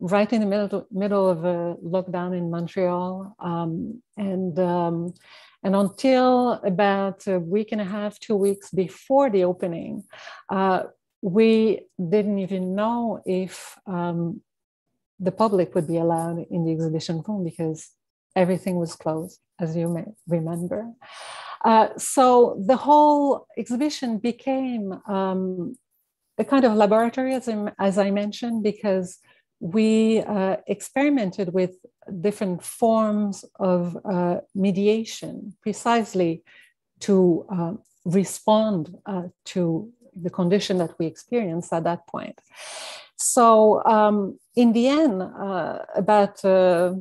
right in the middle, middle of a lockdown in Montreal. Um, and, um, and until about a week and a half, two weeks before the opening, uh, we didn't even know if um, the public would be allowed in the exhibition room because everything was closed, as you may remember. Uh, so the whole exhibition became um, a kind of laboratory, as I, as I mentioned, because we uh, experimented with different forms of uh, mediation precisely to uh, respond uh, to the condition that we experienced at that point. So, um, in the end, uh, about uh,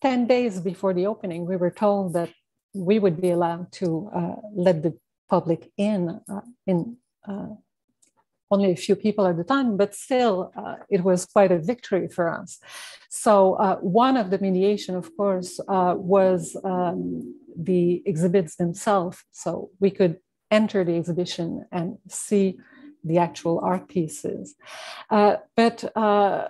10 days before the opening, we were told that we would be allowed to let the public in, in only a few people at the time, but still, uh, it was quite a victory for us. So, uh, one of the mediation, of course, uh, was um, the exhibits themselves. So, we could enter the exhibition and see the actual art pieces. Uh, but uh,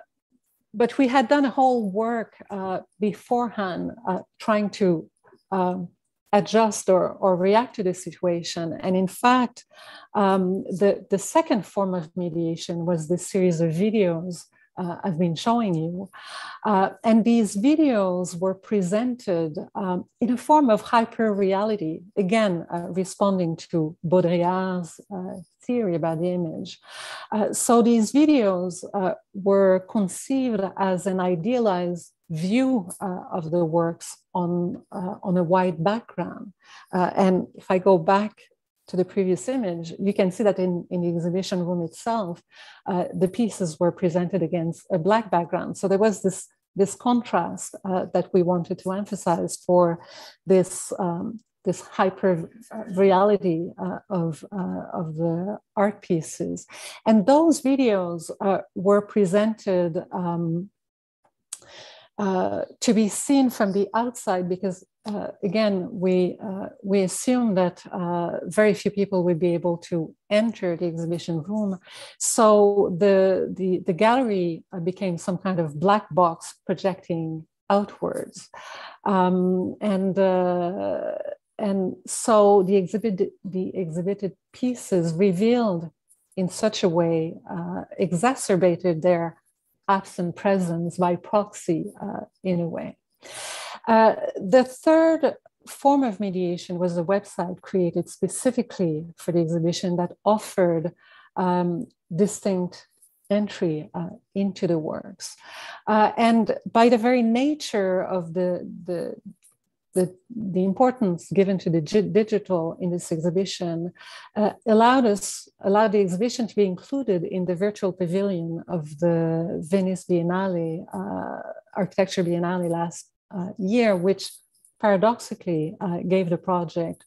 but we had done a whole work uh, beforehand trying to um, adjust or, or react to the situation. And in fact, um, the, the second form of mediation was this series of videos uh, I've been showing you. Uh, and these videos were presented um, in a form of hyper reality, again, uh, responding to Baudrillard's uh, theory about the image. Uh, so these videos uh, were conceived as an idealized view of the works on, on a white background. and if I go back to the previous image, you can see that in, in the exhibition room itself, uh, the pieces were presented against a black background. So there was this, this contrast uh, that we wanted to emphasize for this, um, this hyper reality uh, of, uh, of the art pieces. And those videos uh, were presented um, uh, to be seen from the outside because uh, again we uh, we assume that uh, very few people would be able to enter the exhibition room. So the the, the gallery uh, became some kind of black box projecting outwards. Um, and and so the exhibit the exhibited pieces revealed in such a way exacerbated their absent presence by proxy uh, in a way. Uh, the third form of mediation was a website created specifically for the exhibition that offered um, distinct entry uh, into the works. Uh, and by the very nature of the, the, the, the importance given to the digital in this exhibition uh, allowed us allowed the exhibition to be included in the virtual pavilion of the Venice Biennale uh, Architecture Biennale last uh, year, which paradoxically uh, gave the project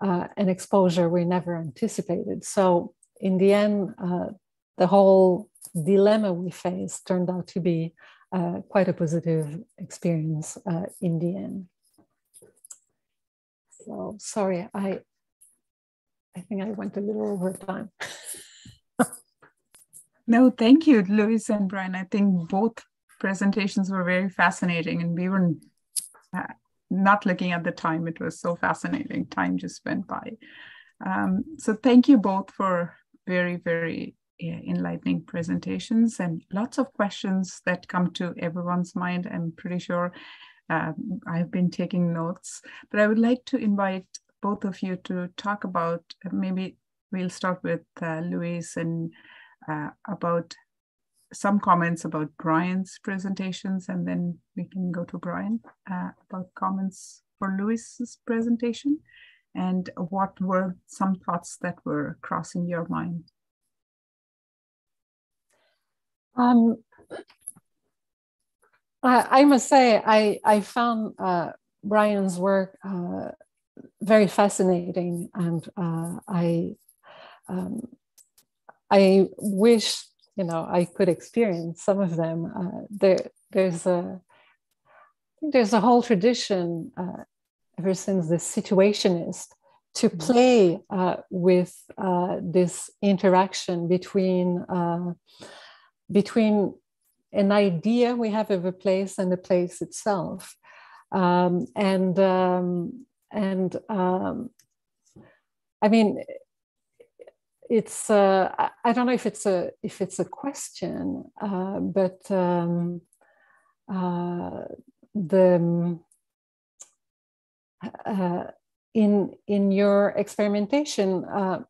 uh, an exposure we never anticipated. So in the end, uh, the whole dilemma we faced turned out to be quite a positive experience in the end. So sorry, I I think I went a little over time. no, thank you, Louise and Brian. I think both presentations were very fascinating, and we were uh, not looking at the time. It was so fascinating. Time just went by. Um, so thank you both for very, very enlightening presentations and lots of questions that come to everyone's mind. I'm pretty sure um, I've been taking notes, but I would like to invite both of you to talk about maybe we'll start with uh, Louise and uh, about some comments about Brian's presentations, and then we can go to Brian uh, about comments for Louise's presentation and what were some thoughts that were crossing your mind. Um, I, I must say, I, I found uh, Brian's work uh, very fascinating, and uh, I um, I wish you know I could experience some of them. Uh, there, there's a there's a whole tradition uh, ever since the situationist to mm-hmm. play uh, with this interaction between between an idea we have of a place and the place itself. Um, and um, and um, I mean, it's uh, I don't know if it's a if it's a question, uh, but um, uh, the uh, in in your experimentation. Uh,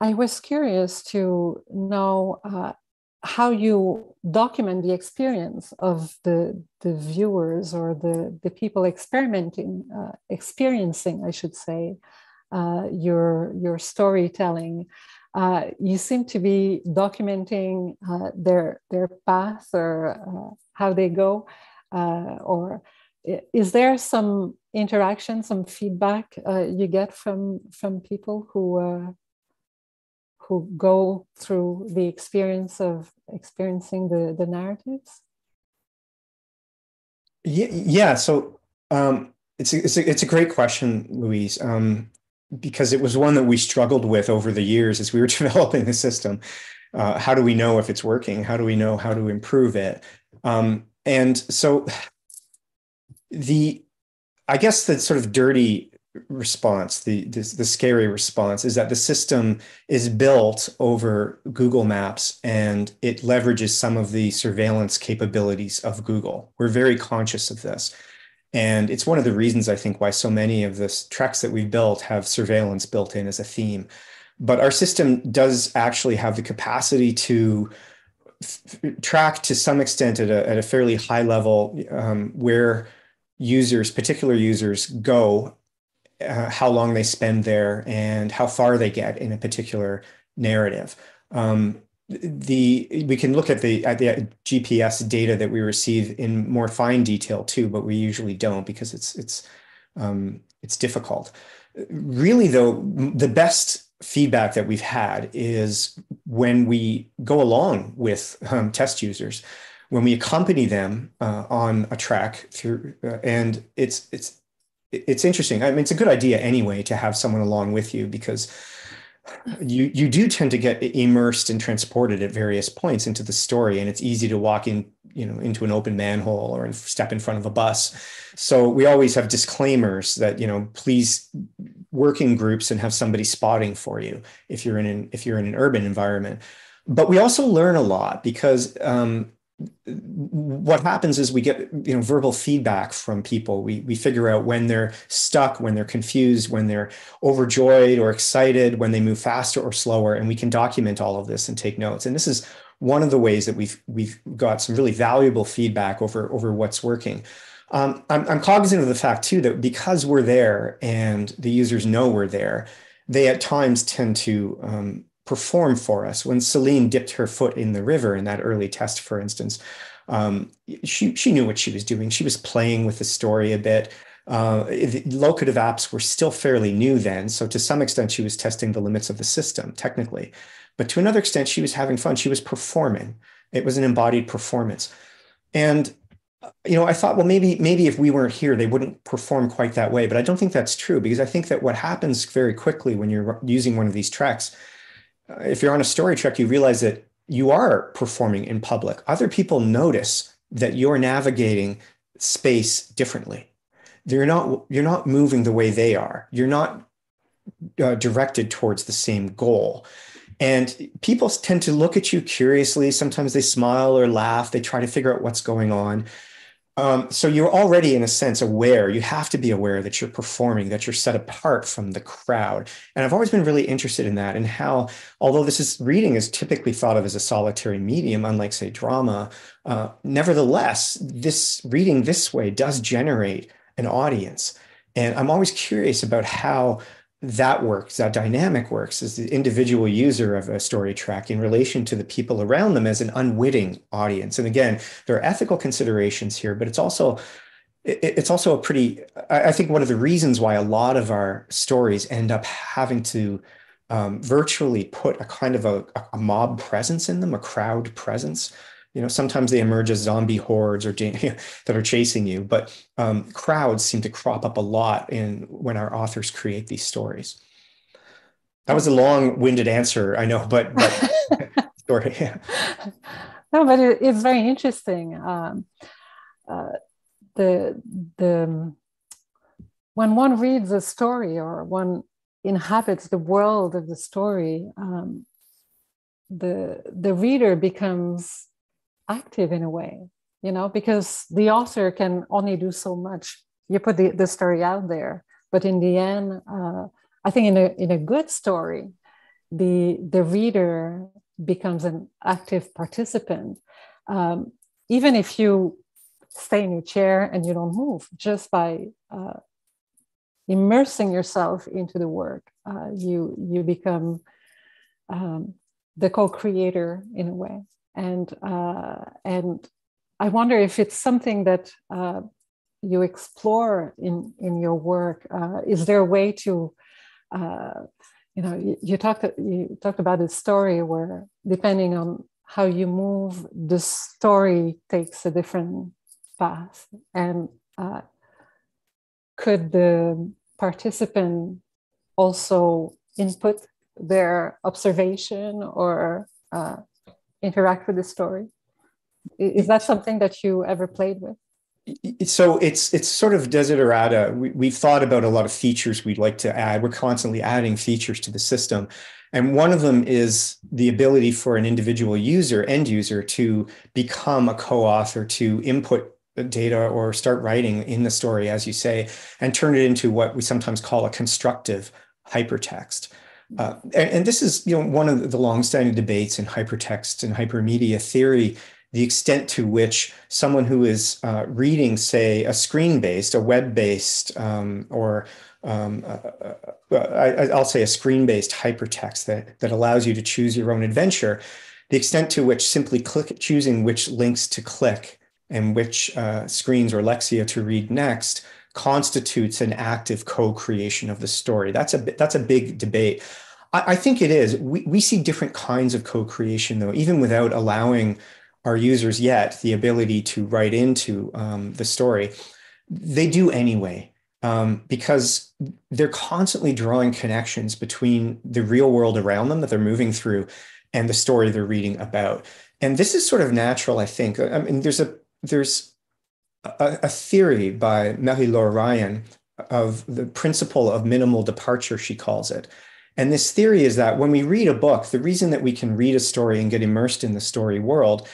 I was curious to know uh, how you document the experience of the, the viewers or the, the people experimenting, uh, experiencing, I should say, uh, your, your storytelling. Uh, you seem to be documenting uh, their, their path or uh, how they go, uh, or is there some interaction, some feedback you get from, from people who who go through the experience of experiencing the, the narratives? Yeah, yeah. So um, it's a, it's a, it's a great question, Louise, um, because it was one that we struggled with over the years as we were developing the system. Uh, how do we know if it's working? How do we know how to improve it? Um, and so the, I guess the sort of dirty response, the, the, the scary response, is that the system is built over Google Maps and it leverages some of the surveillance capabilities of Google. We're very conscious of this. And it's one of the reasons I think why so many of the tracks that we've built have surveillance built in as a theme. But our system does actually have the capacity to track to some extent at a, at a fairly high level um, where users, particular users, go uh, how long they spend there and how far they get in a particular narrative. Um, the we can look at the at the GPS data that we receive in more fine detail too, but we usually don't because it's it's um, it's difficult. Really, though, the best feedback that we've had is when we go along with um, test users, when we accompany them uh, on a track through, uh, and it's it's it's interesting. I mean, it's a good idea anyway to have someone along with you because you you do tend to get immersed and transported at various points into the story, and it's easy to walk in, you know, into an open manhole or step in front of a bus. So we always have disclaimers that you know, please work in groups and have somebody spotting for you if you're in an if you're in an urban environment. But we also learn a lot because um, what happens is we get you know verbal feedback from people. We we figure out when they're stuck when they're confused when they're overjoyed or excited when they move faster or slower and we can document all of this and take notes. And this is one of the ways that we've we've got some really valuable feedback over over what's working. Um, I'm, I'm cognizant of the fact too that because we're there and the users know we're there they at times tend to um, perform for us. When Celine dipped her foot in the river in that early test, for instance, um, she she knew what she was doing. She was playing with the story a bit. Uh, locative apps were still fairly new then, so to some extent she was testing the limits of the system technically, but to another extent she was having fun. She was performing. It was an embodied performance, and you know, I thought, well, maybe maybe if we weren't here, they wouldn't perform quite that way. But I don't think that's true because I think that what happens very quickly when you're using one of these treks if you're on a story trek, you realize that you are performing in public. Other people notice that you're navigating space differently. You're not you're not moving the way they are. You're not uh, directed towards the same goal. And people tend to look at you curiously. Sometimes they smile or laugh. They try to figure out what's going on. Um, so you're already, in a sense, aware. You have to be aware that you're performing, that you're set apart from the crowd. And I've always been really interested in that and how, although this is reading is typically thought of as a solitary medium, unlike say drama, uh, nevertheless, this reading this way does generate an audience. And I'm always curious about how that works, that dynamic works as the individual user of a story track in relation to the people around them as an unwitting audience. And again, there are ethical considerations here, but it's also it's also a pretty i think one of the reasons why a lot of our stories end up having to um, virtually put a kind of a, a mob presence in them a crowd presence you know sometimes they emerge as zombie hordes or that are chasing you but um, crowds seem to crop up a lot in when our authors create these stories that was a long-winded answer i know but but story yeah. no but it, it's very interesting um, uh, the the when one reads a story or one inhabits the world of the story um, the the reader becomes active in a way, you know, because the author can only do so much. You put the, the story out there, but in the end, uh, I think in a in a good story, the the reader becomes an active participant. Um, even if you stay in your chair and you don't move, just by uh, immersing yourself into the work, uh, you you become um, the co-creator in a way and uh, and I wonder if it's something that uh, you explore in in your work. Uh, is there a way to uh, you know, you, you talked you talked about a story where depending on how you move, the story takes a different path. And uh, could the participant also input their observation or uh, interact with the story? Is that something that you ever played with? so it's it's sort of desiderata. We, we've thought about a lot of features we'd like to add. We're constantly adding features to the system. And one of them is the ability for an individual user, end user, to become a co-author, to input data or start writing in the story, as you say, and turn it into what we sometimes call a constructive hypertext. Uh, and, and, this is you know one of the long-standing debates in hypertext and hypermedia theory the extent to which someone who is uh, reading, say, a screen-based, a web-based, um, or um, uh, uh, I, will say a screen-based hypertext that, that allows you to choose your own adventure, the extent to which simply click, choosing which links to click and which uh, screens or lexia to read next constitutes an active co-creation of the story. That's a that's a big debate. I, I think it is. We, we see different kinds of co-creation though, even without allowing our users yet the ability to write into um, the story, they do anyway um, because they're constantly drawing connections between the real world around them that they're moving through and the story they're reading about. And this is sort of natural, I think. I mean, there's a there's a, a theory by Marie-Laure Ryan of the principle of minimal departure, she calls it. And this theory is that when we read a book, the reason that we can read a story and get immersed in the story world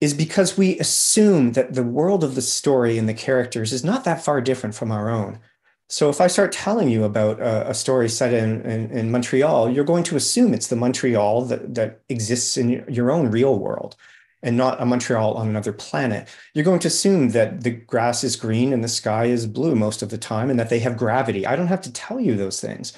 is because we assume that the world of the story and the characters is not that far different from our own. So if I start telling you about a, a story set in, in, in, Montreal, you're going to assume it's the Montreal that, that exists in your own real world and not a Montreal on another planet. You're going to assume that the grass is green and the sky is blue most of the time and that they have gravity. I don't have to tell you those things.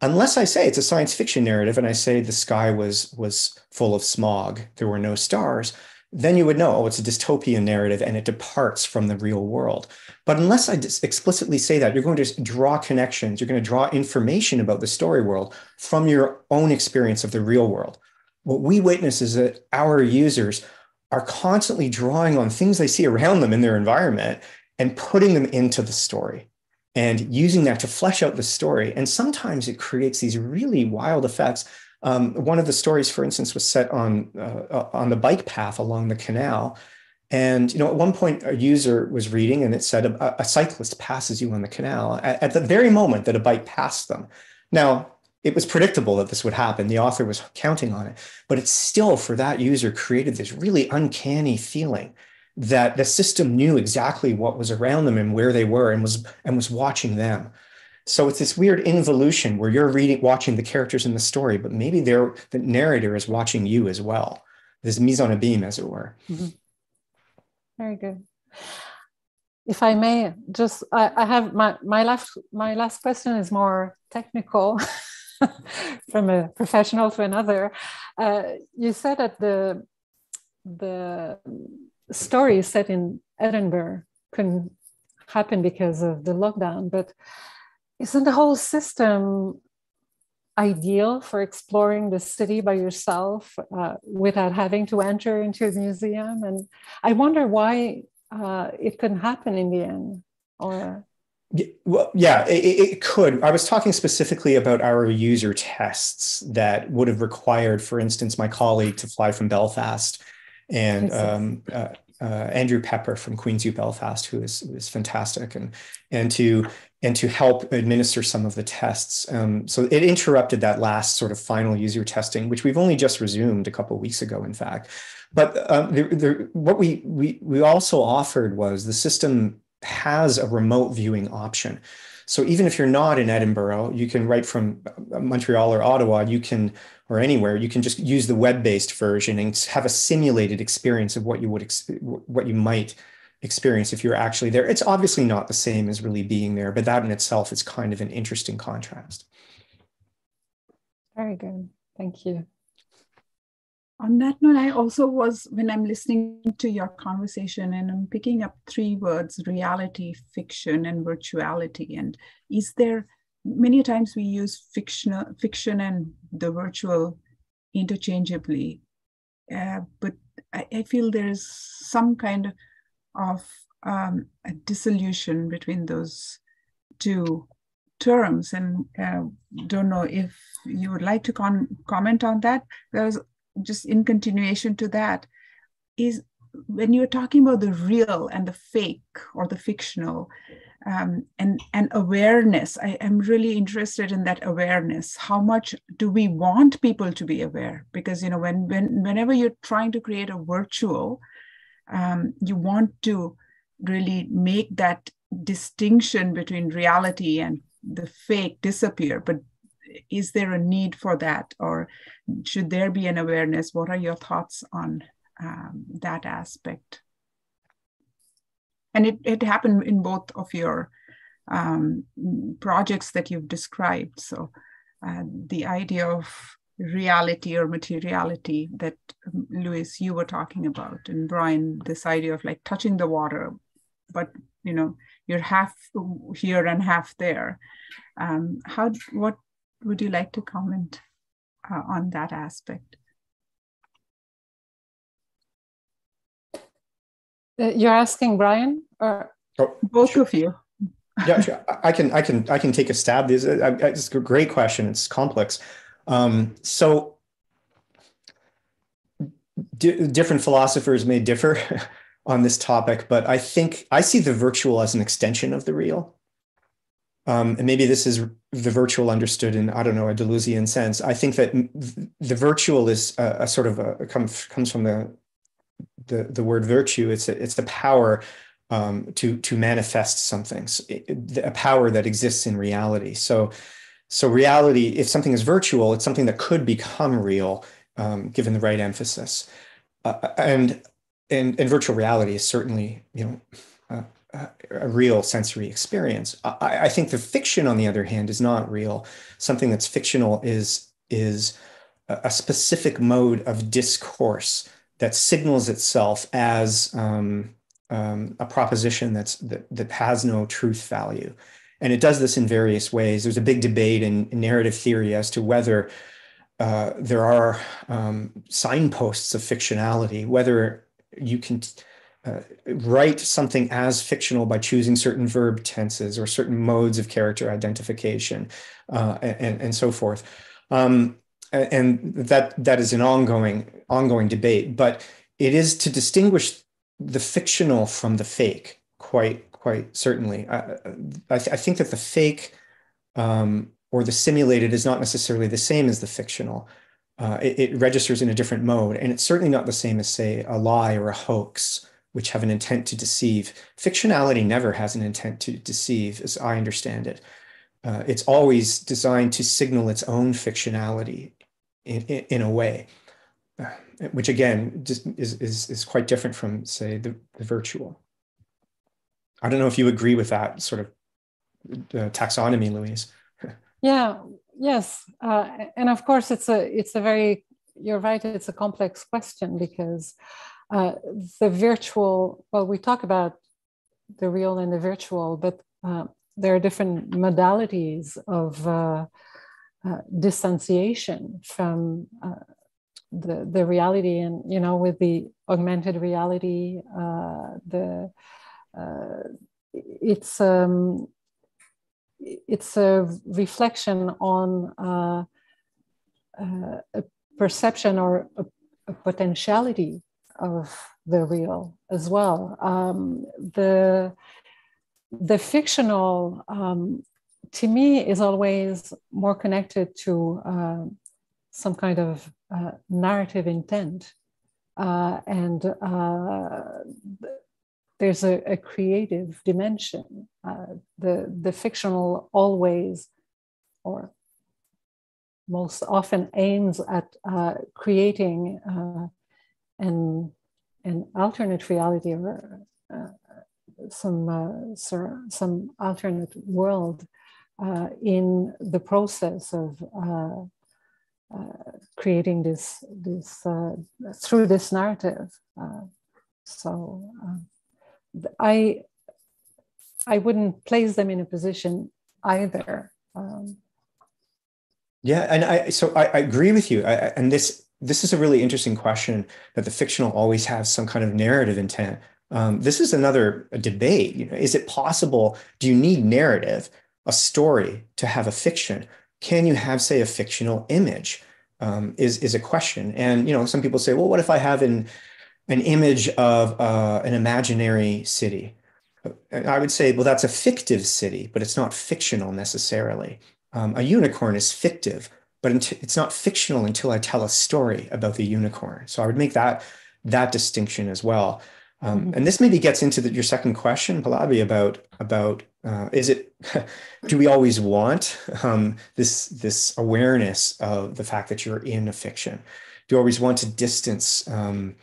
Unless I say it's a science fiction narrative and I say the sky was was full of smog, there were no stars, then you would know, oh, it's a dystopian narrative and it departs from the real world. But unless I explicitly say that, you're going to draw connections, you're going to draw information about the story world from your own experience of the real world. What we witness is that our users are constantly drawing on things they see around them in their environment and putting them into the story and using that to flesh out the story. And sometimes it creates these really wild effects um, one of the stories, for instance, was set on uh, on the bike path along the canal. And you know, at one point, a user was reading, and it said a, a cyclist passes you on the canal at, at, the very moment that a bike passed them. Now, it was predictable that this would happen. The author was counting on it, but it still, for that user, created this really uncanny feeling that the system knew exactly what was around them and where they were, and was and was watching them. So it's this weird involution where you're reading, watching the characters in the story, but maybe the narrator is watching you as well. This mise en abîme, as it were. Mm-hmm. Very good. If I may, just I, I, have my my last my last question is more technical, from a professional to another. Uh, you said that the the story set in Edinburgh couldn't happen because of the lockdown, but isn't the whole system ideal for exploring the city by yourself uh, without having to enter into a museum? And I wonder why uh, it couldn't happen in the end. Or well, yeah, it, it, could. I was talking specifically about our user tests that would have required, for instance, my colleague to fly from Belfast and um, uh, uh, Andrew Pepper from Queen's U Belfast, who is, is fantastic, and and to and to help administer some of the tests. Um, so it interrupted that last sort of final user testing, which we've only just resumed a couple of weeks ago, in fact. But uh, the, the, what we, we, we also offered was the system has a remote viewing option. So even if you're not in Edinburgh, you can write from uh, Montreal or Ottawa, you can, or anywhere, you can just use the web-based version and have a simulated experience of what you would, what you might experience if you're actually there. It's obviously not the same as really being there, but that in itself is kind of an interesting contrast. Very good. Thank you. On that note, I also was, when I'm listening to your conversation and I'm picking up three words reality, fiction, and virtuality. And is there many times we use fictional fiction and the virtual interchangeably, uh, but I, I, feel there's some kind of um, a dissolution between those two terms, and uh, don't know if you would like to con- comment on that. There's just in continuation to that is when you're talking about the real and the fake or the fictional um, and and awareness i am really interested in that awareness. How much do we want people to be aware? Because you know when when whenever you're trying to create a virtual um, you want to really make that distinction between reality and the fake disappear. But is there a need for that? Or should there be an awareness? What are your thoughts on um, that aspect? And it, it happened in both of your um, projects that you've described. So uh, the idea of reality or materiality that um, Louise you were talking about and Brian this idea of like touching the water but you know you're half here and half there. Um, how what would you like to comment uh, on that aspect? Uh, you're asking Brian or oh, both sure. of you? yeah, sure. I can, I can, I can take a stab. This it's a great question. It's complex. Um, so, different philosophers may differ on this topic, but I think I see the virtual as an extension of the real. Um, and maybe this is the virtual understood in I don't know a Deleuzian sense. I think that the virtual is a, a sort of a comes comes from the the the word virtue. It's a, it's the power um, to to manifest something, a power that exists in reality. So so reality, if something is virtual, it's something that could become real um, given the right emphasis. Uh, and and and virtual reality is certainly you know. A real sensory experience. I, I, think the fiction, on the other hand, is not real. Something that's fictional is is a, specific mode of discourse that signals itself as um, um, a proposition that's that, that has no truth value, and it does this in various ways. There's a big debate in, in narrative theory as to whether uh, there are um, signposts of fictionality, whether you can uh, write something as fictional by choosing certain verb tenses or certain modes of character identification uh, and, and so forth. Um, and that that is an ongoing ongoing debate, but it is to distinguish the fictional from the fake quite quite certainly. I, I, th- I think that the fake um, or the simulated is not necessarily the same as the fictional. Uh, it, it, registers in a different mode, and it's certainly not the same as, say, a lie or a hoax which have an intent to deceive. Fictionality never has an intent to deceive, as I understand it. Uh, it's always designed to signal its own fictionality in, in, in a way, uh, which again just is, is, is quite different from, say, the, the virtual. I don't know if you agree with that sort of uh, taxonomy, Louise. yeah, yes. Uh, and of course, it's a, it's a very, you're right, it's a complex question because uh, the virtual, well, we talk about the real and the virtual, but uh, there are different modalities of uh, uh distanciation from uh, the, the reality. And, you know, with the augmented reality, the it's um, it's a reflection on uh, uh, a perception or a, a, potentiality of the real as well. Um, the the fictional um, to me is always more connected to uh, some kind of uh, narrative intent uh, and uh, there's a, a, creative dimension uh, the the fictional always or most often aims at uh, creating and an alternate reality or uh, some uh, some alternate world uh, in the process of uh, uh, creating this this uh, through this narrative. so I I wouldn't place them in a position either Um, yeah, and I so I, I agree with you. I, and this this is a really interesting question that the fictional always has some kind of narrative intent. Um, this is another debate. You know, is it possible? Do you need narrative, a story, to have a fiction? Can you have, say, a fictional image? Um, is is a question. And you know, some people say, well, what if I have an an image of uh, an imaginary city? I would say, well, that's a fictive city, but it's not fictional necessarily. Um, a unicorn is fictive, but it's not fictional until I tell a story about the unicorn. So I would make that that distinction as well. Um, mm-hmm. And this maybe gets into the, your second question, Pallavi, about about uh, is it do we always want um, this this awareness of the fact that you're in a fiction? Do you always want to distance um,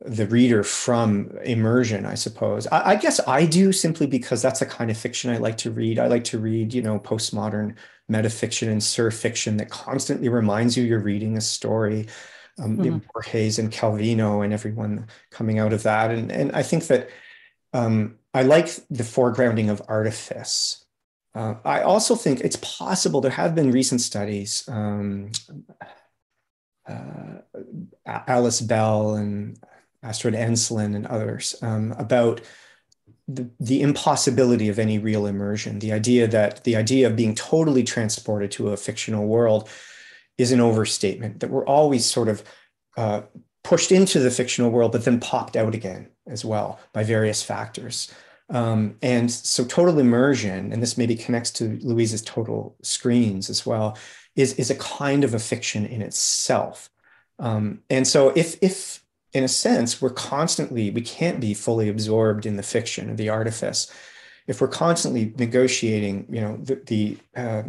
the reader from immersion? I suppose. I, I, guess I do simply because that's the kind of fiction I like to read. I like to read, you know, postmodern metafiction and surfiction that constantly reminds you you're reading a story um, mm-hmm. Borges and Calvino and everyone coming out of that. And, and I think that um, I like the foregrounding of artifice. Uh, I also think it's possible, there have been recent studies, um, uh, Alice Bell and Astrid Ensslin and others, um, about the, the impossibility of any real immersion, the idea that the idea of being totally transported to a fictional world is an overstatement, that we're always sort of uh, pushed into the fictional world, but then popped out again as well by various factors. Um, and so total immersion, and this maybe connects to Louise's total screens as well, is, is a kind of a fiction in itself. Um, and so if, if in a sense, we're constantly, we can't be fully absorbed in the fiction of the artifice if we're constantly negotiating, you know, the, the uh,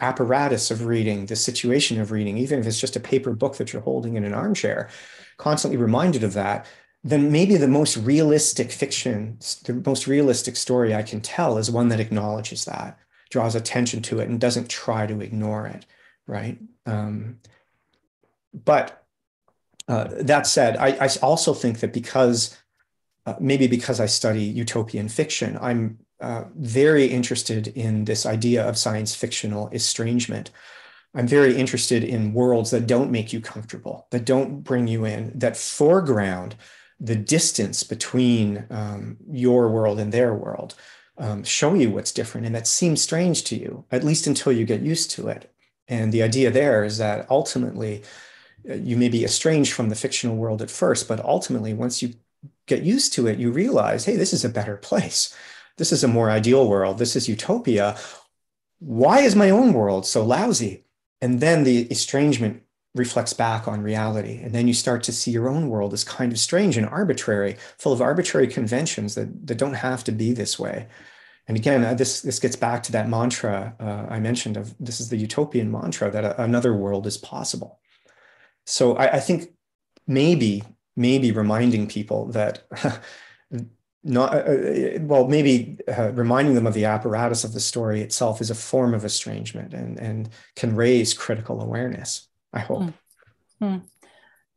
apparatus of reading, the situation of reading, even if it's just a paper book that you're holding in an armchair, constantly reminded of that, then maybe the most realistic fiction, the most realistic story I can tell is one that acknowledges that, draws attention to it, and doesn't try to ignore it, right? Um, but uh, that said, I, I, also think that because uh, maybe because I study utopian fiction, I'm uh, very interested in this idea of science fictional estrangement. I'm very interested in worlds that don't make you comfortable, that don't bring you in, that foreground the distance between um, your world and their world, um, show you what's different, and that seems strange to you, at least until you get used to it. And the idea there is that ultimately, you may be estranged from the fictional world at first, but ultimately, once you get used to it, you realize, hey, this is a better place this is a more ideal world. This is utopia. Why is my own world so lousy? And then the estrangement reflects back on reality. And then you start to see your own world as kind of strange and arbitrary, full of arbitrary conventions that, that don't have to be this way. And again, uh, this, this gets back to that mantra uh, I mentioned of this is the utopian mantra that a, another world is possible. So I, I think maybe, maybe reminding people that not uh, uh, well maybe uh, reminding them of the apparatus of the story itself is a form of estrangement and and can raise critical awareness i hope mm. Mm.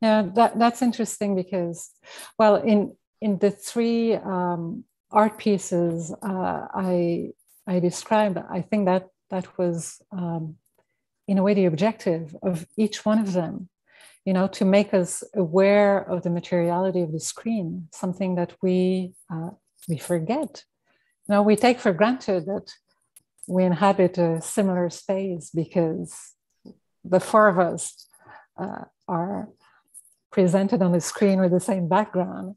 yeah that that's interesting because well in in the three um, art pieces uh, i i described i think that that was um, in a way the objective of each one of them you know, to make us aware of the materiality of the screen, something that we uh, we forget. You know, we take for granted that we inhabit a similar space because the four of us uh, are presented on the screen with the same background.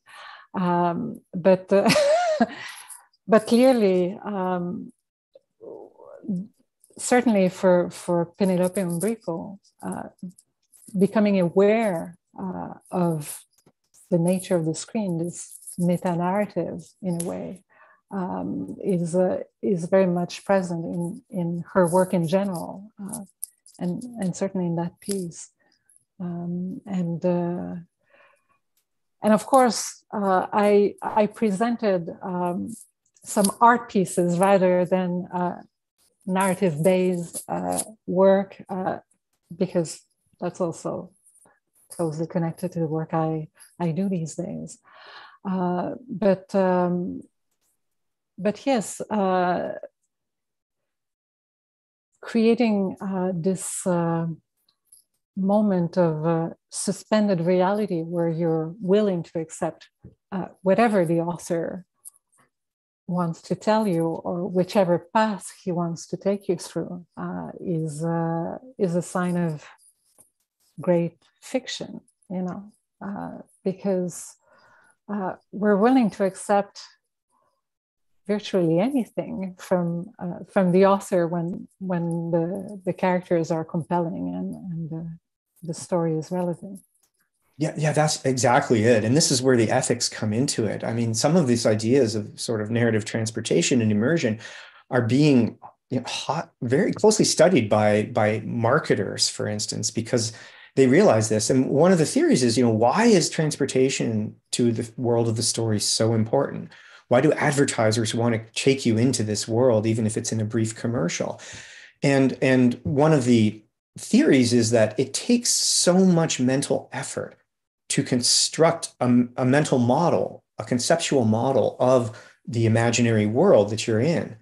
Um, but uh, but clearly, um, certainly for for Penelope Umbrico, uh, becoming aware uh, of the nature of the screen, this meta narrative in a way, um, is uh, is very much present in in her work in general, uh, and and certainly in that piece, um, and uh, and of course uh, I I presented um, some art pieces rather than uh, narrative based work because that's also closely connected to the work I, I do these days. Uh, but um, but yes, uh, creating uh, this uh, moment of uh, suspended reality where you're willing to accept uh, whatever the author wants to tell you or whichever path he wants to take you through is is a sign of great fiction you know uh, because uh, we're willing to accept virtually anything from uh, from the author when when the the characters are compelling and and the, the story is relevant yeah, yeah, that's exactly it. And this is where the ethics come into it. I mean, some of these ideas of sort of narrative transportation and immersion are being you know, hot, very closely studied by by marketers, for instance, because they realize this. And one of the theories is, you know, why is transportation to the world of the story so important? Why do advertisers want to take you into this world, even if it's in a brief commercial? And and one of the theories is that it takes so much mental effort to construct a, a mental model, a conceptual model of the imaginary world that you're in,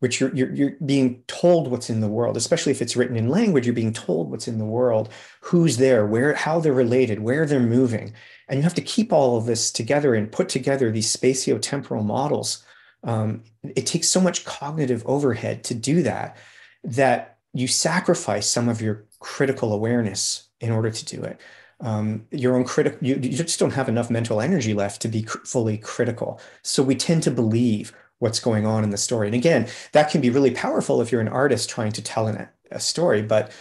which you're, you're, you're being told what's in the world, especially if it's written in language, you're being told what's in the world, who's there, where, how they're related, where they're moving. And you have to keep all of this together and put together these spatio-temporal models. Um, it takes so much cognitive overhead to do that, that you sacrifice some of your critical awareness in order to do it um, your own critical you, you, just don't have enough mental energy left to be cr- fully critical so we tend to believe what's going on in the story. And again that can be really powerful if you're an artist trying to tell an, a story but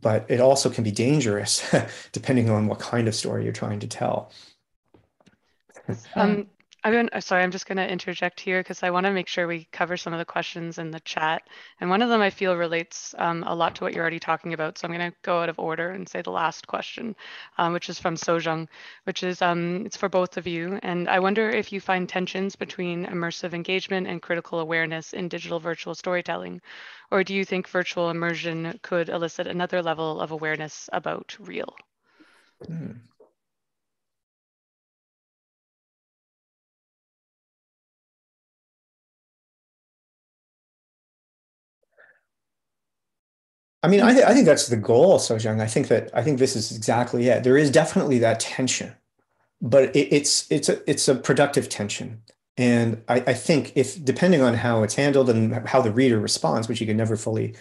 but it also can be dangerous depending on what kind of story you're trying to tell. Um, I'm uh, sorry, I'm just going to interject here because I want to make sure we cover some of the questions in the chat. And one of them I feel relates um, a lot to what you're already talking about. So I'm going to go out of order and say the last question, um, which is from Sojung, which is um, it's for both of you. And I wonder if you find tensions between immersive engagement and critical awareness in digital virtual storytelling, or do you think virtual immersion could elicit another level of awareness about real? Hmm. I mean, I, th- I think that's the goal, Sojung. I think that I think this is exactly it. There is definitely that tension, but it, it's it's a it's a productive tension. And I, I, think if depending on how it's handled and how the reader responds, which you can never fully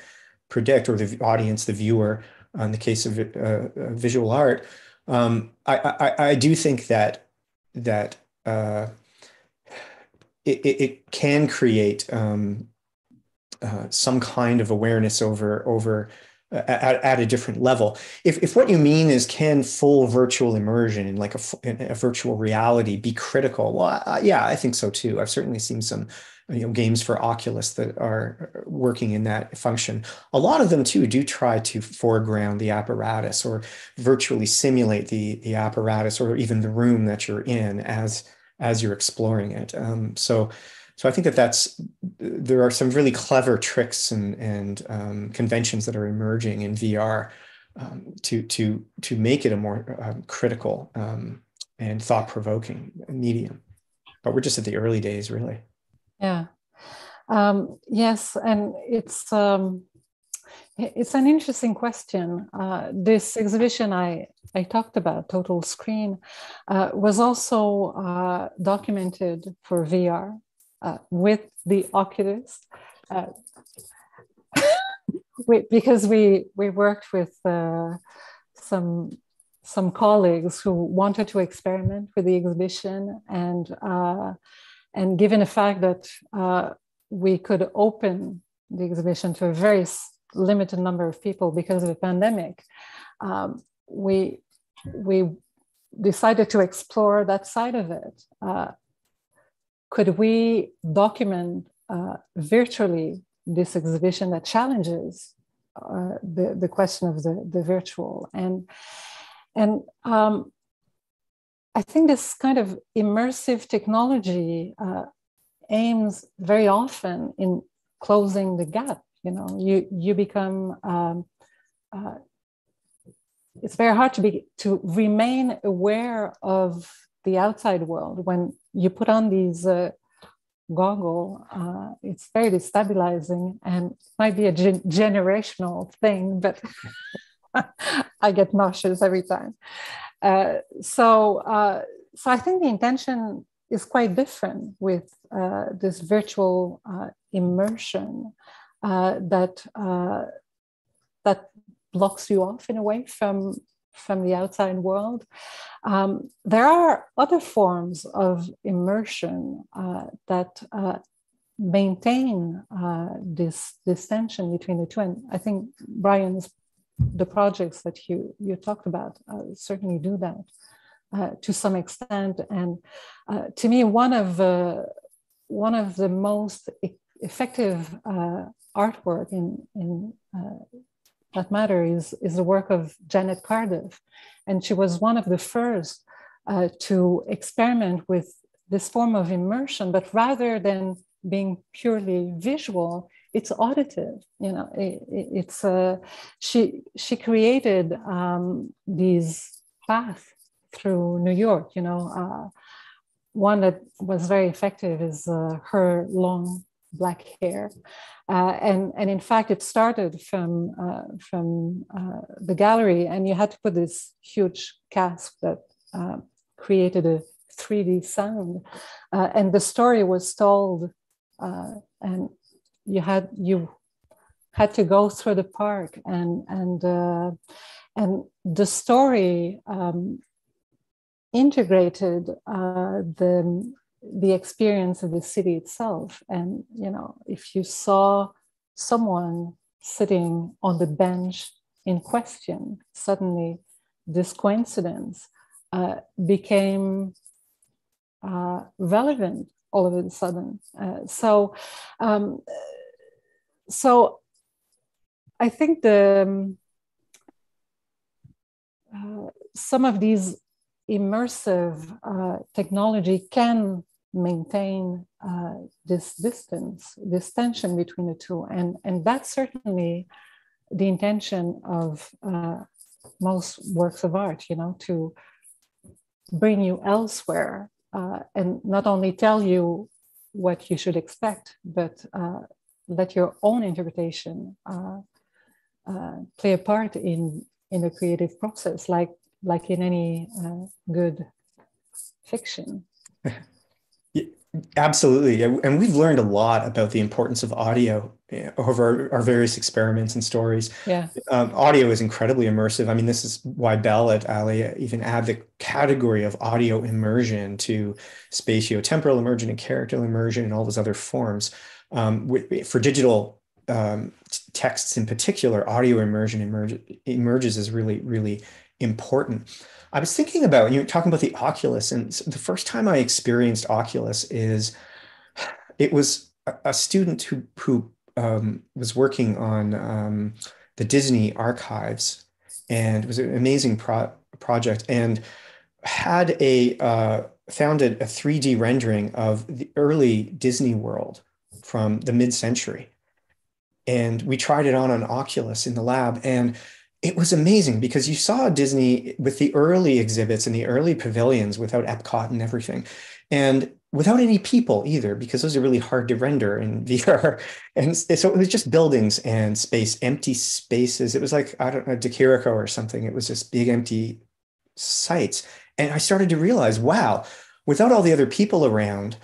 predict, or the audience, the viewer, in the case of uh, uh, visual art, um, I, I, I do think that that uh, it, it, can create um, uh, some kind of awareness over over uh, at, at, a different level. If, if what you mean is can full virtual immersion in like a, in a virtual reality be critical? Well, uh, yeah, I think so too. I've certainly seen some you know games for Oculus that are working in that function. A lot of them too do try to foreground the apparatus or virtually simulate the the apparatus or even the room that you're in as as you're exploring it. Um, so so I think that that's there are some really clever tricks and and um, conventions that are emerging in VR um, to to to make it a more um, critical um, and thought provoking medium. But we're just at the early days, really. Yeah. Um, yes, and it's um, it's an interesting question. Uh, this exhibition I, I talked about, Total Screen, uh, was also uh, documented for VR uh, with the Oculus. Uh, we, because we we worked with uh, some some colleagues who wanted to experiment with the exhibition and uh, and given the fact that uh, we could open the exhibition to a very limited number of people because of the pandemic, um, we we decided to explore that side of it. Could we document uh, virtually this exhibition that challenges uh, the, the question of the, the virtual and and um, I think this kind of immersive technology uh, aims very often in closing the gap. You know, you you become um, uh, it's very hard to be to remain aware of the outside world when you put on these uh, uh, it's very destabilizing and might be a gen- generational thing, but I get nauseous every time. Uh, so, uh, so I think the intention is quite different with uh, this virtual uh, immersion that that blocks you off in a way from from the outside world. Um, there are other forms of immersion uh, that uh, maintain uh, this, this tension between the two. And I think Brian's the projects that you you talked about uh, certainly do that uh, to some extent. And uh, to me, one of the one of the most effective artwork in in that matter is, is the work of Janet Cardiff. And she was one of the first uh, to experiment with this form of immersion, but rather than being purely visual, it's auditive. You know, it, it's uh, she she created um, these paths through New York. You know, uh, one that was very effective is uh, her long black hair. Uh, and, and in fact, it started from, uh, from uh, the gallery, and you had to put this huge cask that uh, created a 3D sound. Uh, and the story was told, uh, and you had, you had to go through the park, and, and, and the story um, integrated the the experience of the city itself. And, you know, if you saw someone sitting on the bench in question, suddenly this coincidence uh, became uh, relevant all of a sudden. Uh, so, um, so I think the um, uh, some of these immersive uh, technology can maintain uh, this distance, this tension between the two. And, and that's certainly the intention of uh, most works of art, you know, to bring you elsewhere uh, and not only tell you what you should expect, but uh, let your own interpretation uh, uh, play a part in, in the creative process, like, like in any good fiction. Absolutely. And we've learned a lot about the importance of audio eh, over our, various experiments and stories. Yeah. Um, audio is incredibly immersive. I mean, this is why Bell et al. even add the category of audio immersion to spatio-temporal immersion and character immersion and all those other forms. Um, for digital um, texts in particular, audio immersion emerge, emerges as really, really important. I was thinking about you talking about the Oculus, and the first time I experienced Oculus is it was a, a student who who um, was working on um, the Disney archives, and it was an amazing pro- project, and had a uh, founded a 3D rendering of the early Disney World from the mid century, and we tried it on an Oculus in the lab, and it was amazing because you saw Disney with the early exhibits and the early pavilions without Epcot and everything, and without any people either, because those are really hard to render in VR. And so it was just buildings and space, empty spaces. It was like, I don't know, de Chirico or something. It was just big empty sites. And I started to realize, wow, without all the other people around,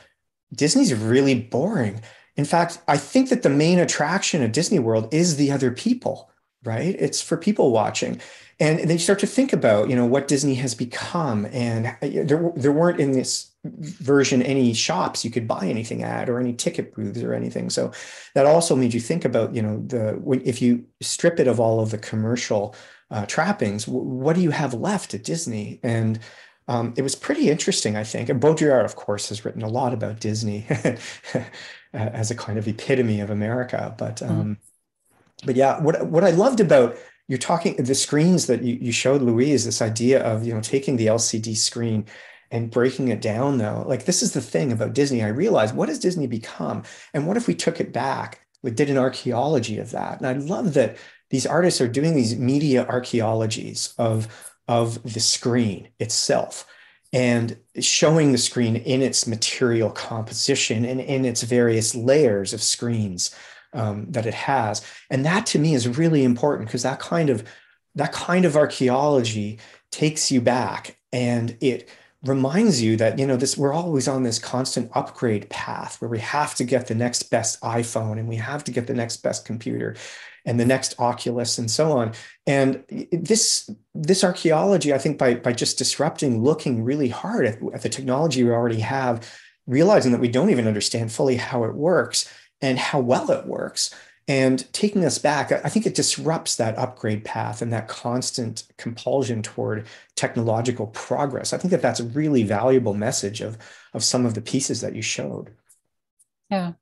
Disney's really boring. In fact, I think that the main attraction of Disney World is the other people right? It's for people watching. And they start to think about, you know, what Disney has become. And uh, there, there weren't in this version any shops you could buy anything at or any ticket booths or anything. So that also made you think about, you know, the if you strip it of all of the commercial uh, trappings, what do you have left at Disney? And um, it was pretty interesting, I think. And Baudrillard, of course, has written a lot about Disney as a kind of epitome of America. But mm. um, mm but yeah, what what I loved about you're talking the screens that you, you showed Louise, this idea of you know taking the LCD screen and breaking it down though. Like this is the thing about Disney. I realized what has Disney become? And what if we took it back? We did an archaeology of that. And I love that these artists are doing these media archaeologies of, of the screen itself and showing the screen in its material composition and in its various layers of screens um, that it has. And that to me is really important because that kind of that kind of archaeology takes you back and it reminds you that you know this we're always on this constant upgrade path where we have to get the next best iphone and we have to get the next best computer and the next oculus and so on and this this archaeology i think by by just disrupting looking really hard at, at the technology we already have realizing that we don't even understand fully how it works and how well it works and taking us back, I think it disrupts that upgrade path and that constant compulsion toward technological progress. I think that that's a really valuable message of, of some of the pieces that you showed. Yeah.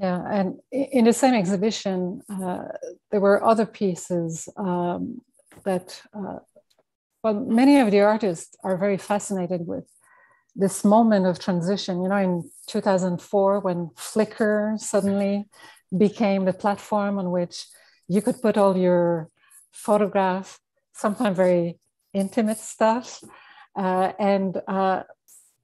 Yeah. And in the same exhibition, uh, there were other pieces um, that, uh, well, many of the artists are very fascinated with this moment of transition. You know, in 2004, when Flickr suddenly became the platform on which you could put all your photographs, sometimes very intimate stuff. Uh, and uh,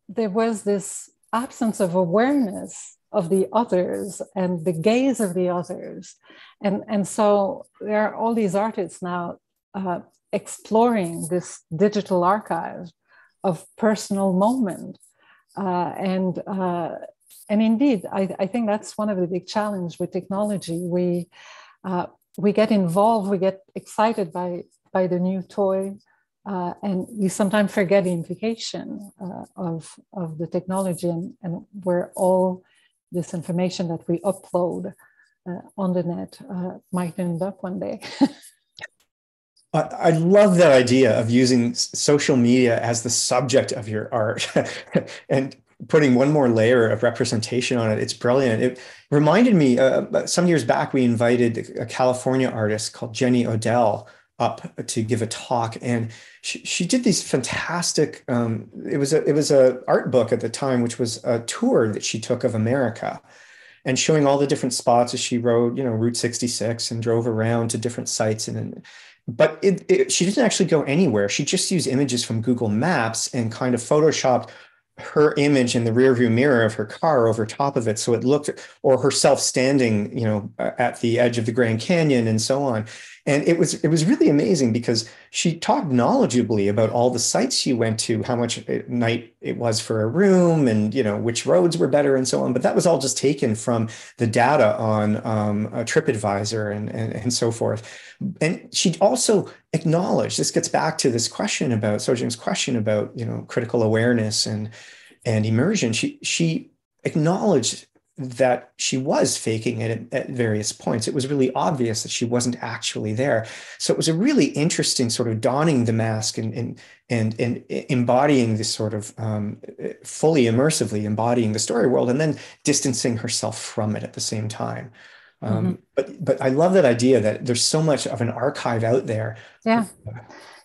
there was this absence of awareness of the others and the gaze of the others. And, and so there are all these artists now uh, exploring this digital archive of personal moment. Uh, and uh, and indeed, I, I, think that's one of the big challenges with technology. We uh, we get involved, we get excited by by the new toy, uh, and we sometimes forget the implication uh, of of the technology and, and where all this information that we upload uh, on the net might end up one day. I love that idea of using social media as the subject of your art. and putting one more layer of representation on it. It's brilliant. It reminded me uh, some years back, we invited a California artist called Jenny Odell up to give a talk and she, she did these fantastic um, it was a it was a art book at the time which was a tour that she took of america and showing all the different spots as she rode you know route 66 and drove around to different sites and but it, it, she didn't actually go anywhere. She just used images from google maps and kind of photoshopped her image in the rearview mirror of her car over top of it so it looked or herself standing you know at the edge of the grand canyon and so on and it was it was really amazing because she talked knowledgeably about all the sites she went to how much night it was for a room and you know which roads were better and so on. But that was all just taken from the data on um, tripadvisor and, and and so forth. And she also acknowledged this gets back to this question about Sojung's question about you know critical awareness and and immersion. She she acknowledged that she was faking it at, at, various points. It was really obvious that she wasn't actually there. So it was a really interesting sort of donning the mask and and and, and embodying this sort of um, fully immersively embodying the story world, and then distancing herself from it at the same time. Um, mm-hmm. But but I love that idea that there's so much of an archive out there. Yeah.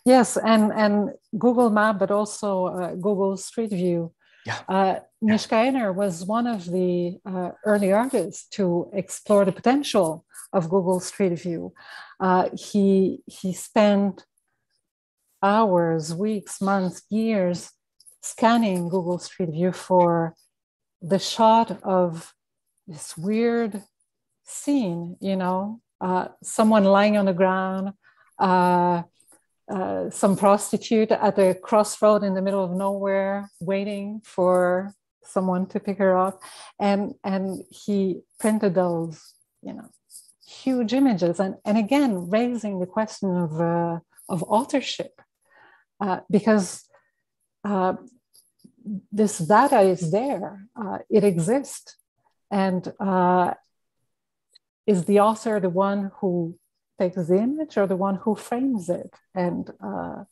Yes, and and Google Map, but also uh, Google Street View yeah. Uh, Mishka was one of the uh, early artists to explore the potential of Google Street View. Uh, he, he spent hours, weeks, months, years scanning Google Street View for the shot of this weird scene, you know, uh, someone lying on the ground, uh, uh, some prostitute at a crossroad in the middle of nowhere waiting for someone to pick her up and and he printed those you know huge images and and again raising the question of uh, of authorship uh, because uh, this data is there uh, it exists and uh, is the author the one who takes the image or the one who frames it and uh,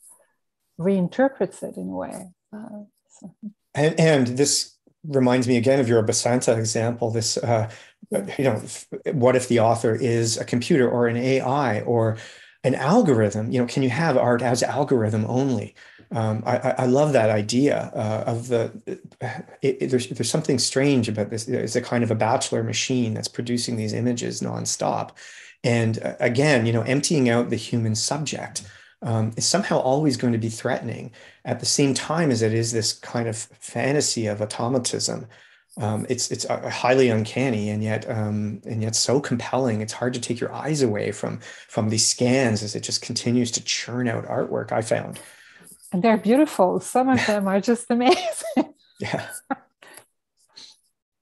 reinterprets it in a way. So. and, and, this reminds me again of your Basanta example. This, uh, you know, what if the author is a computer or an AI or an algorithm? You know, can you have art as algorithm only? Um, I, I, love that idea uh, of the. It, it, there's there's something strange about this. It's a kind of a bachelor machine that's producing these images nonstop, and uh, again, you know, emptying out the human subject um, is somehow always going to be threatening at the same time as it is this kind of fantasy of automatism. Um, it's it's uh, highly uncanny and yet um, and yet so compelling. It's hard to take your eyes away from from these scans as it just continues to churn out artwork. I found, and they're beautiful. Some of them are just amazing. yeah.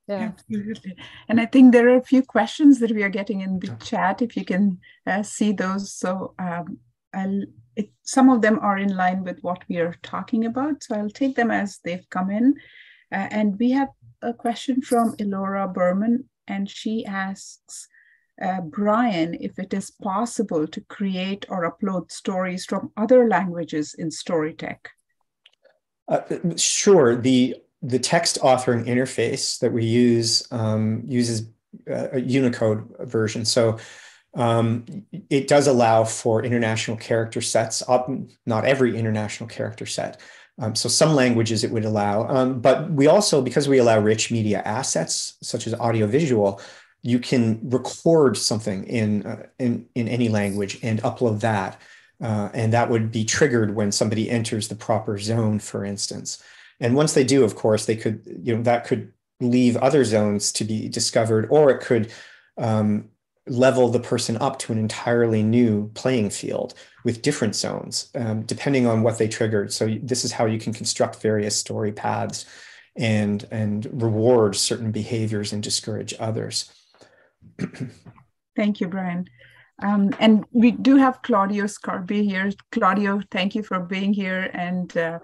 Yeah. Absolutely. And I think there are a few questions that we are getting in the chat, if you can uh, see those. So um, I'll, it, some of them are in line with what we are talking about. So I'll take them as they've come in. Uh, and we have a question from Elora Berman, and she asks, uh, Brian, if it is possible to create or upload stories from other languages in StoryTrek. Uh, sure. The the text authoring interface that we use um, uses uh, a Unicode version. So um, it does allow for international character sets, not every international character set. Um, so some languages it would allow, um, but we also, because we allow rich media assets, such as audiovisual, you can record something in, uh, in, in any language and upload that. Uh, and that would be triggered when somebody enters the proper zone, for instance. And once they do, of course, they could, you know, that could leave other zones to be discovered, or it could um, level the person up to an entirely new playing field with different zones, um, depending on what they triggered. So this is how you can construct various story paths and and reward certain behaviors and discourage others. Thank you, Brian. Um, and we do have Claudio Scarbi here. Claudio, thank you for being here and uh,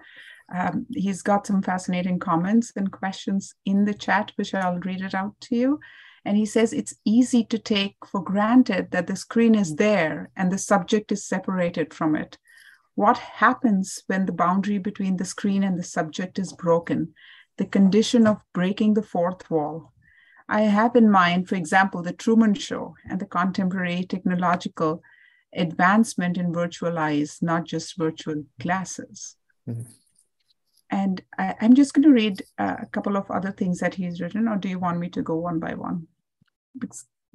um, he's got some fascinating comments and questions in the chat, which I'll read it out to you. And he says it's easy to take for granted that the screen is there and the subject is separated from it. What happens when the boundary between the screen and the subject is broken? The condition of breaking the fourth wall. I have in mind, for example, the Truman Show and the contemporary technological advancement in virtual eyes, not just virtual glasses. Mm-hmm. And I, am just going to read uh, a couple of other things that he's written, or do you want me to go one by one?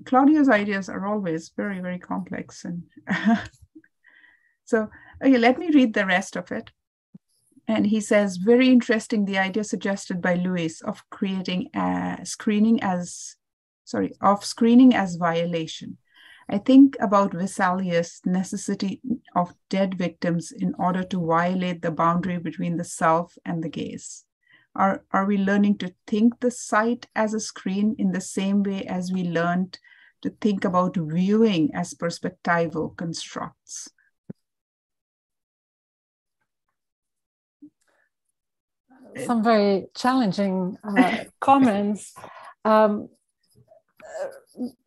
Claudio's ideas are always very, very complex. And so, okay, let me read the rest of it. And he says, very interesting, the idea suggested by Lewis of creating a screening as, sorry, of screening as violation. I think about Vesalius' necessity of dead victims in order to violate the boundary between the self and the gaze. Are, are we learning to think the sight as a screen in the same way as we learned to think about viewing as perspectival constructs? Some very challenging uh, comments. Um,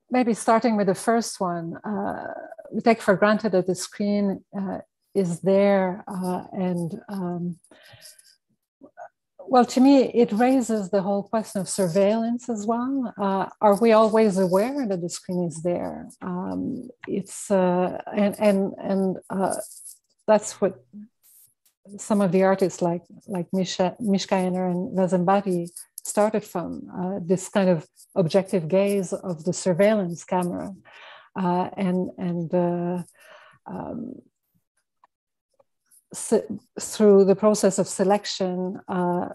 maybe starting with the first one, uh, we take for granted that the screen uh, is there uh, and um, well, to me, it raises the whole question of surveillance as well. Uh, are we always aware that the screen is there? Um, it's uh, and and and uh, that's what some of the artists like like Misha, Mishka and Vazenbati started from uh, this kind of objective gaze of the surveillance camera uh, and and uh, um, through the process of selection uh,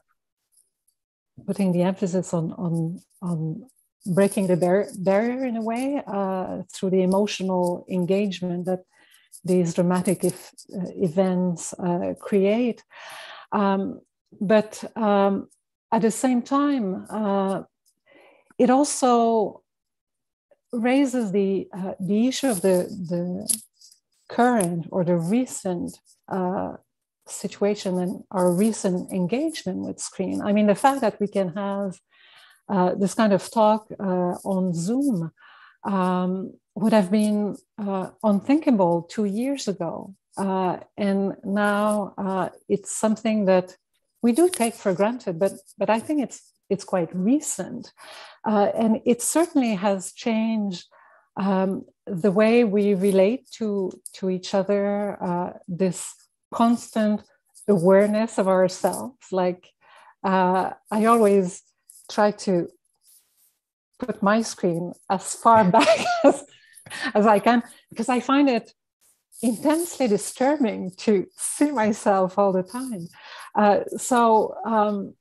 putting the emphasis on on on breaking the bar barrier in a way uh, through the emotional engagement that these dramatic if, uh, events create. Um, but um, at the same time, uh, it also raises the uh, the issue of the the current or the recent uh, situation and our recent engagement with screen. I mean, the fact that we can have uh, this kind of talk uh, on Zoom um, would have been uh, unthinkable two years ago, and now it's something that we do take for granted, but but I think it's it's quite recent, uh, and it certainly has changed um, the way we relate to to each other. Uh, this constant awareness of ourselves, like uh, I always try to put my screen as far back as, as I can because I find it intensely disturbing to see myself all the time. Uh, so um,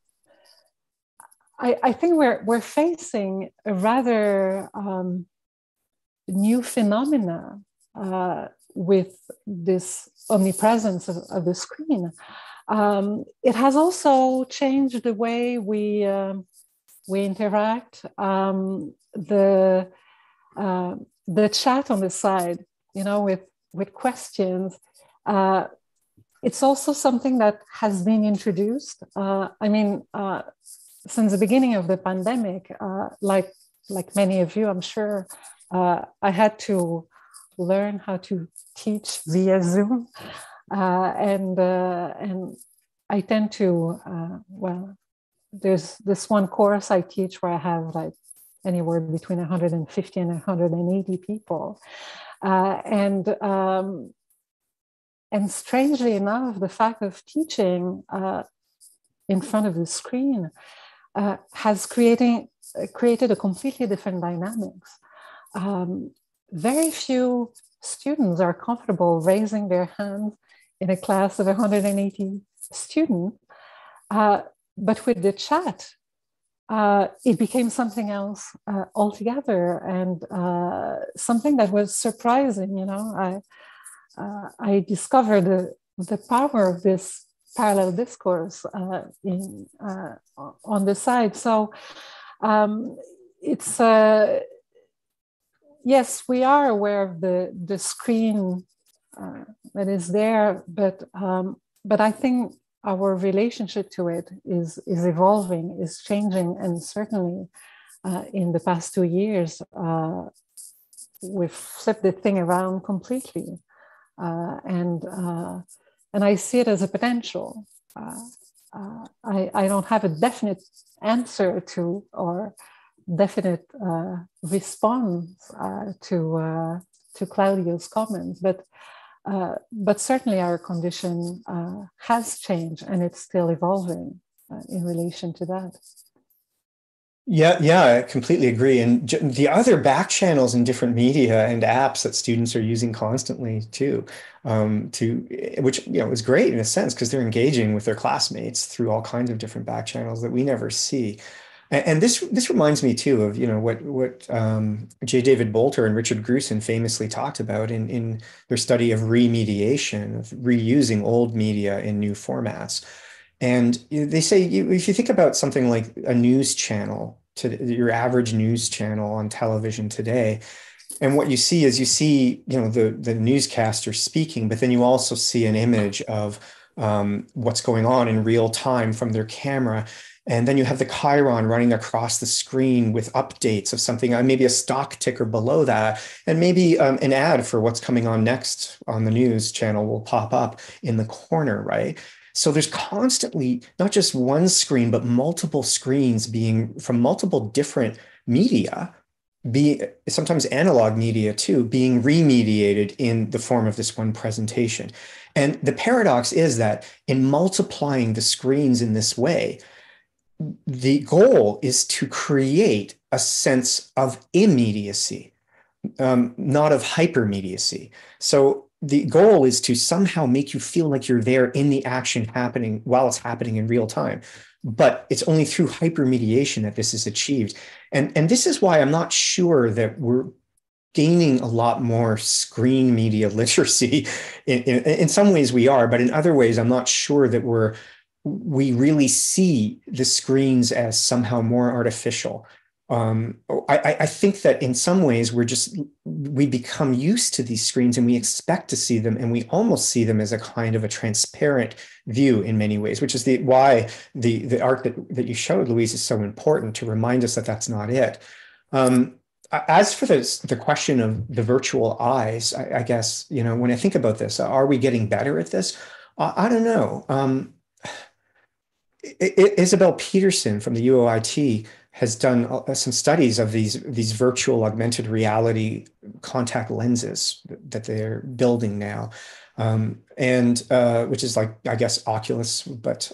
I, I, think we're we're facing a rather um, new phenomena uh, with this omnipresence of, of the screen. Um, it has also changed the way we um, we interact. Um, the uh, the chat on the side, you know, with with questions. Uh, it's also something that has been introduced. Uh, I mean, uh, since the beginning of the pandemic, uh, like like many of you, I'm sure, uh, I had to learn how to teach via Zoom, uh, and and I tend to well, there's this one course I teach where I have like anywhere between 150 and 180 people. Uh, and um, and strangely enough, the fact of teaching uh, in front of the screen uh, has creating created a completely different dynamics. Um, very few students are comfortable raising their hands in a class of 180 students. Uh, but with the chat, uh, it became something else uh, altogether and uh, something that was surprising. You know, I uh, I discovered the the power of this parallel discourse uh, in on the side. So um, it's yes, we are aware of the the screen that is there, but um, but I think our relationship to it is, is evolving, is changing, and certainly uh, in the past two years, uh, we've flipped the thing around completely. Uh, and, uh, and I see it as a potential. Uh, uh, I, I don't have a definite answer to or definite response to, to Claudio's comments, but uh, but certainly our condition uh, has changed and it's still evolving uh, in relation to that. Yeah, yeah, I completely agree. And the other back channels in different media and apps that students are using constantly too, um, to which you know is great in a sense because they're engaging with their classmates through all kinds of different back channels that we never see. And this this reminds me too of you know what what um, J. David Bolter and Richard Grusin famously talked about in in their study of remediation of reusing old media in new formats. And they say if you think about something like a news channel to your average news channel on television today, and what you see is you see you know the the newscaster speaking, but then you also see an image of um, what's going on in real time from their camera and then you have the chyron running across the screen with updates of something, uh, maybe a stock ticker below that, and maybe um, an ad for what's coming on next on the news channel will pop up in the corner, right? So there's constantly not just one screen, but multiple screens being from multiple different media, be sometimes analog media too, being remediated in the form of this one presentation. And the paradox is that in multiplying the screens in this way, the goal is to create a sense of immediacy, um, not of hypermediacy. So the goal is to somehow make you feel like you're there in the action happening while it's happening in real time. But it's only through hypermediation that this is achieved. And, and this is why I'm not sure that we're gaining a lot more screen media literacy. In, in, in some ways, we are, but in other ways, I'm not sure that we're we really see the screens as somehow more artificial. Um, I, I, think that in some ways we're just we become used to these screens and we expect to see them and we almost see them as a kind of a transparent view in many ways which is the why the the art that, that you showed louise is so important to remind us that that's not it. Um, as for the, the question of the virtual eyes I, I, guess you know when i think about this are we getting better at this? I, I don't know. Um, Isabel Pedersen from the UOIT has done uh, some studies of these these virtual augmented reality contact lenses that they're building now, um, and uh, which is like I guess Oculus, but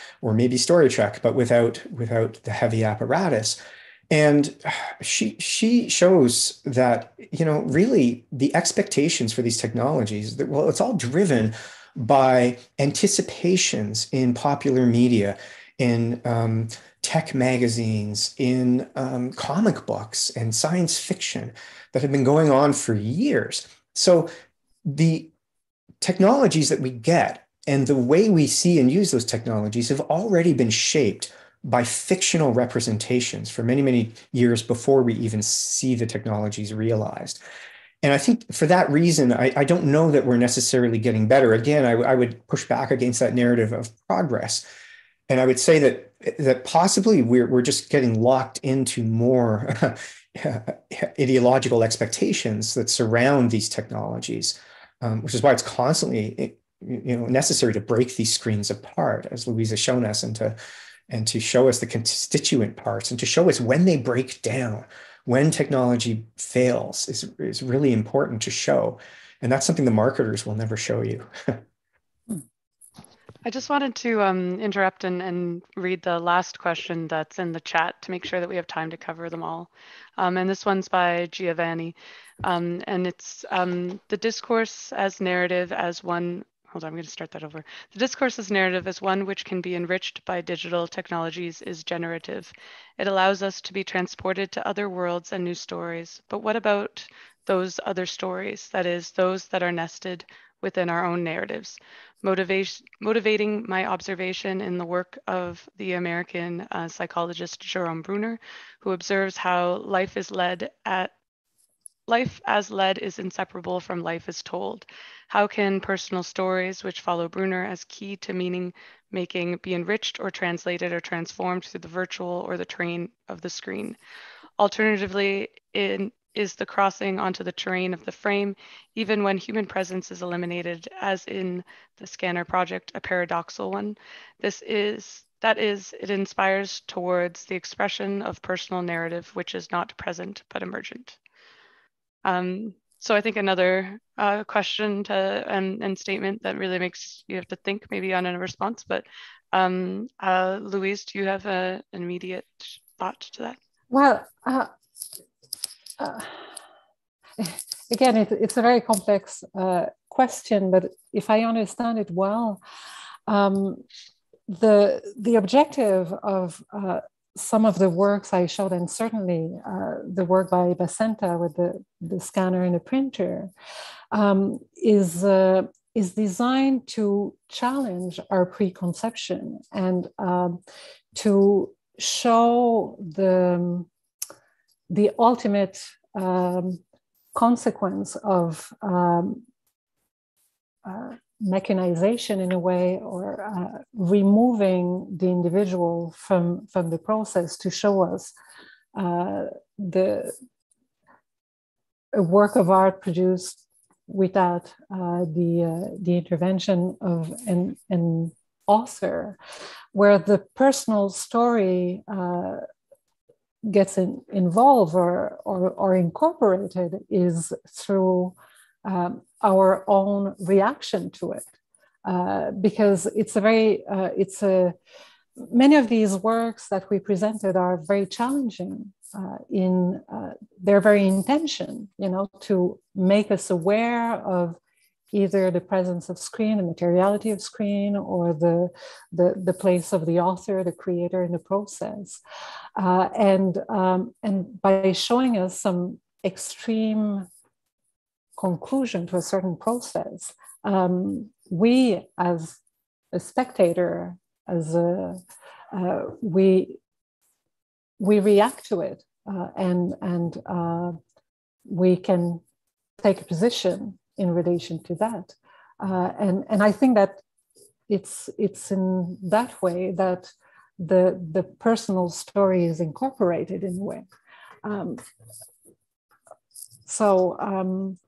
or maybe StoryTrek, but without without the heavy apparatus. And she she shows that you know really the expectations for these technologies that well it's all driven by anticipations in popular media, in um, tech magazines, in um, comic books and science fiction that have been going on for years. So the technologies that we get and the way we see and use those technologies have already been shaped by fictional representations for many, many years before we even see the technologies realized. And I think for that reason, I, I don't know that we're necessarily getting better. Again, I, I would push back against that narrative of progress. And I would say that that possibly we're, we're just getting locked into more ideological expectations that surround these technologies, um, which is why it's constantly you know necessary to break these screens apart, as Louise has shown us, and to and to show us the constituent parts and to show us when they break down, when technology fails is, is really important to show. And that's something the marketers will never show you. I just wanted to um, interrupt and, and read the last question that's in the chat to make sure that we have time to cover them all. Um, and this one's by Giovanni. Um, and it's um, the discourse as narrative as one hold on, I'm going to start that over. The discourse's narrative as one which can be enriched by digital technologies is generative. It allows us to be transported to other worlds and new stories. But what about those other stories, that is, those that are nested within our own narratives? Motivation, motivating my observation in the work of the American uh, psychologist Jerome Bruner, who observes how life is led at life as led is inseparable from life as told. How can personal stories, which follow Bruner as key to meaning making, be enriched or translated or transformed through the virtual or the terrain of the screen? Alternatively, in, is the crossing onto the terrain of the frame, even when human presence is eliminated, as in the scanner project, a paradoxal one. This is that is, it inspires towards the expression of personal narrative, which is not present but emergent. Um, so I think another uh, question to and, and, statement that really makes you have to think maybe on a response. But um, uh, Louise, do you have a, an immediate thought to that? Well, uh, uh again, it, it's a very complex uh, question, but if I understand it well, um, the the objective of uh, some of the works I showed, and certainly uh, the work by Basanta with the, the scanner and the printer, um, is, uh, is designed to challenge our preconception and um, to show the, the ultimate um, consequence of um, uh, mechanization in a way or uh, removing the individual from from the process to show us uh, the a work of art produced without uh, the uh, the intervention of an, an author where the personal story uh, gets in, involved or, or, or incorporated is through um, our own reaction to it. Uh, because it's a very uh, it's a many of these works that we presented are very challenging uh, in uh, their very intention you know to make us aware of either the presence of screen the materiality of screen or the the, the place of the author the creator in the process. Uh, and um, and by showing us some extreme conclusion to a certain process, um, we as a spectator, as a, uh, we we react to it, uh, and and uh, we can take a position in relation to that, uh, and and I think that it's it's in that way that the the personal story is incorporated in a way. Um, so um,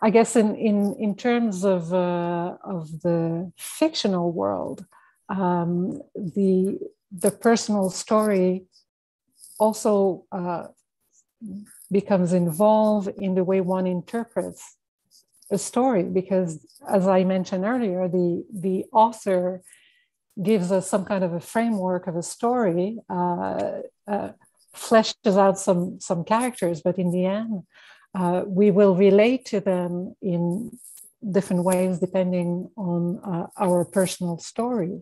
I guess in in in terms of uh, of the fictional world, um, the the personal story also uh, becomes involved in the way one interprets a story because, as I mentioned earlier, the the author gives us some kind of a framework of a story, uh, uh, fleshes out some, some characters, but in the end, uh, we will relate to them in different ways depending on uh, our personal story.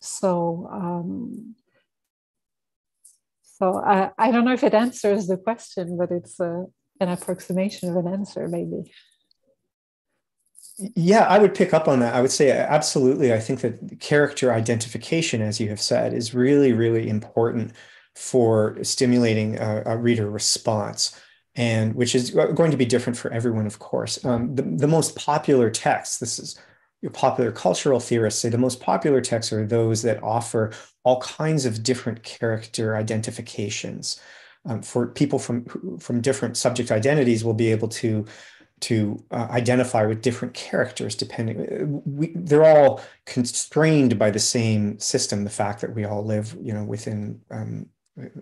So, um, so I, I don't know if it answers the question, but it's uh, an approximation of an answer, maybe. Yeah, I would pick up on that. I would say absolutely. I think that character identification, as you have said, is really, really important for stimulating a, a reader response, and which is going to be different for everyone, of course. Um, the, the most popular texts, this is your popular cultural theorists say the most popular texts are those that offer all kinds of different character identifications. Um, for people from from different subject identities will be able to to uh, identify with different characters depending we, they're all constrained by the same system the fact that we all live you know within um,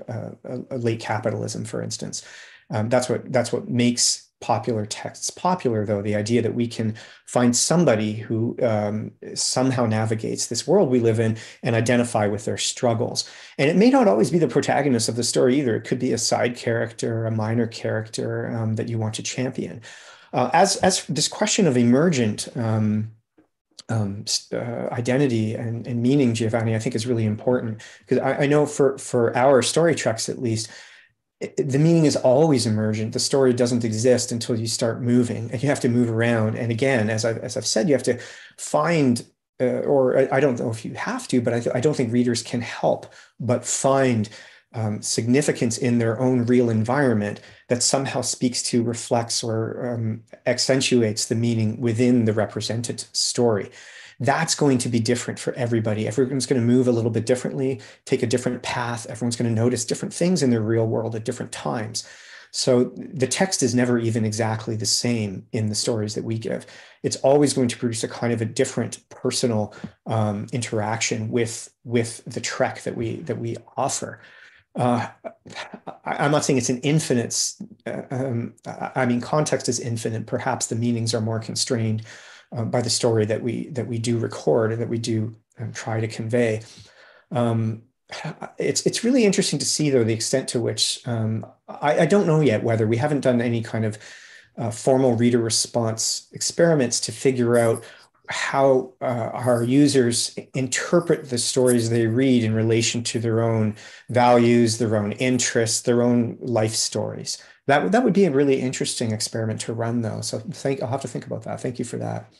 uh, late capitalism for instance um, that's what that's what makes popular texts popular though the idea that we can find somebody who um, somehow navigates this world we live in and identify with their struggles. And it may not always be the protagonist of the story either. It could be a side character a minor character um, that you want to champion. Uh, as as this question of emergent um, um, uh, identity and, and, meaning, Giovanni, I think is really important. Because I, I, know for for our story treks at least, the meaning is always emergent. The story doesn't exist until you start moving, and you have to move around. And again, as I've as I've said, you have to find. Uh, or I, I don't know if you have to, but I, th- I don't think readers can help but find um, significance in their own real environment that somehow speaks to, reflects, or um, accentuates the meaning within the represented story. That's going to be different for everybody. Everyone's going to move a little bit differently, take a different path. Everyone's going to notice different things in their real world at different times. So the text is never even exactly the same in the stories that we give. It's always going to produce a kind of a different personal um, interaction with with the trek that we that we offer uh, I, am not saying it's an infinite. Uh, um, I mean, context is infinite. Perhaps the meanings are more constrained uh, by the story that we that we do record and that we do um, try to convey. Um, it's it's really interesting to see though the extent to which um, I, I, don't know yet whether we haven't done any kind of uh, formal reader response experiments to figure out how uh, our users interpret the stories they read in relation to their own values, their own interests, their own life stories. That, that would be a really interesting experiment to run, though. So think, I'll have to think about that. Thank you for that.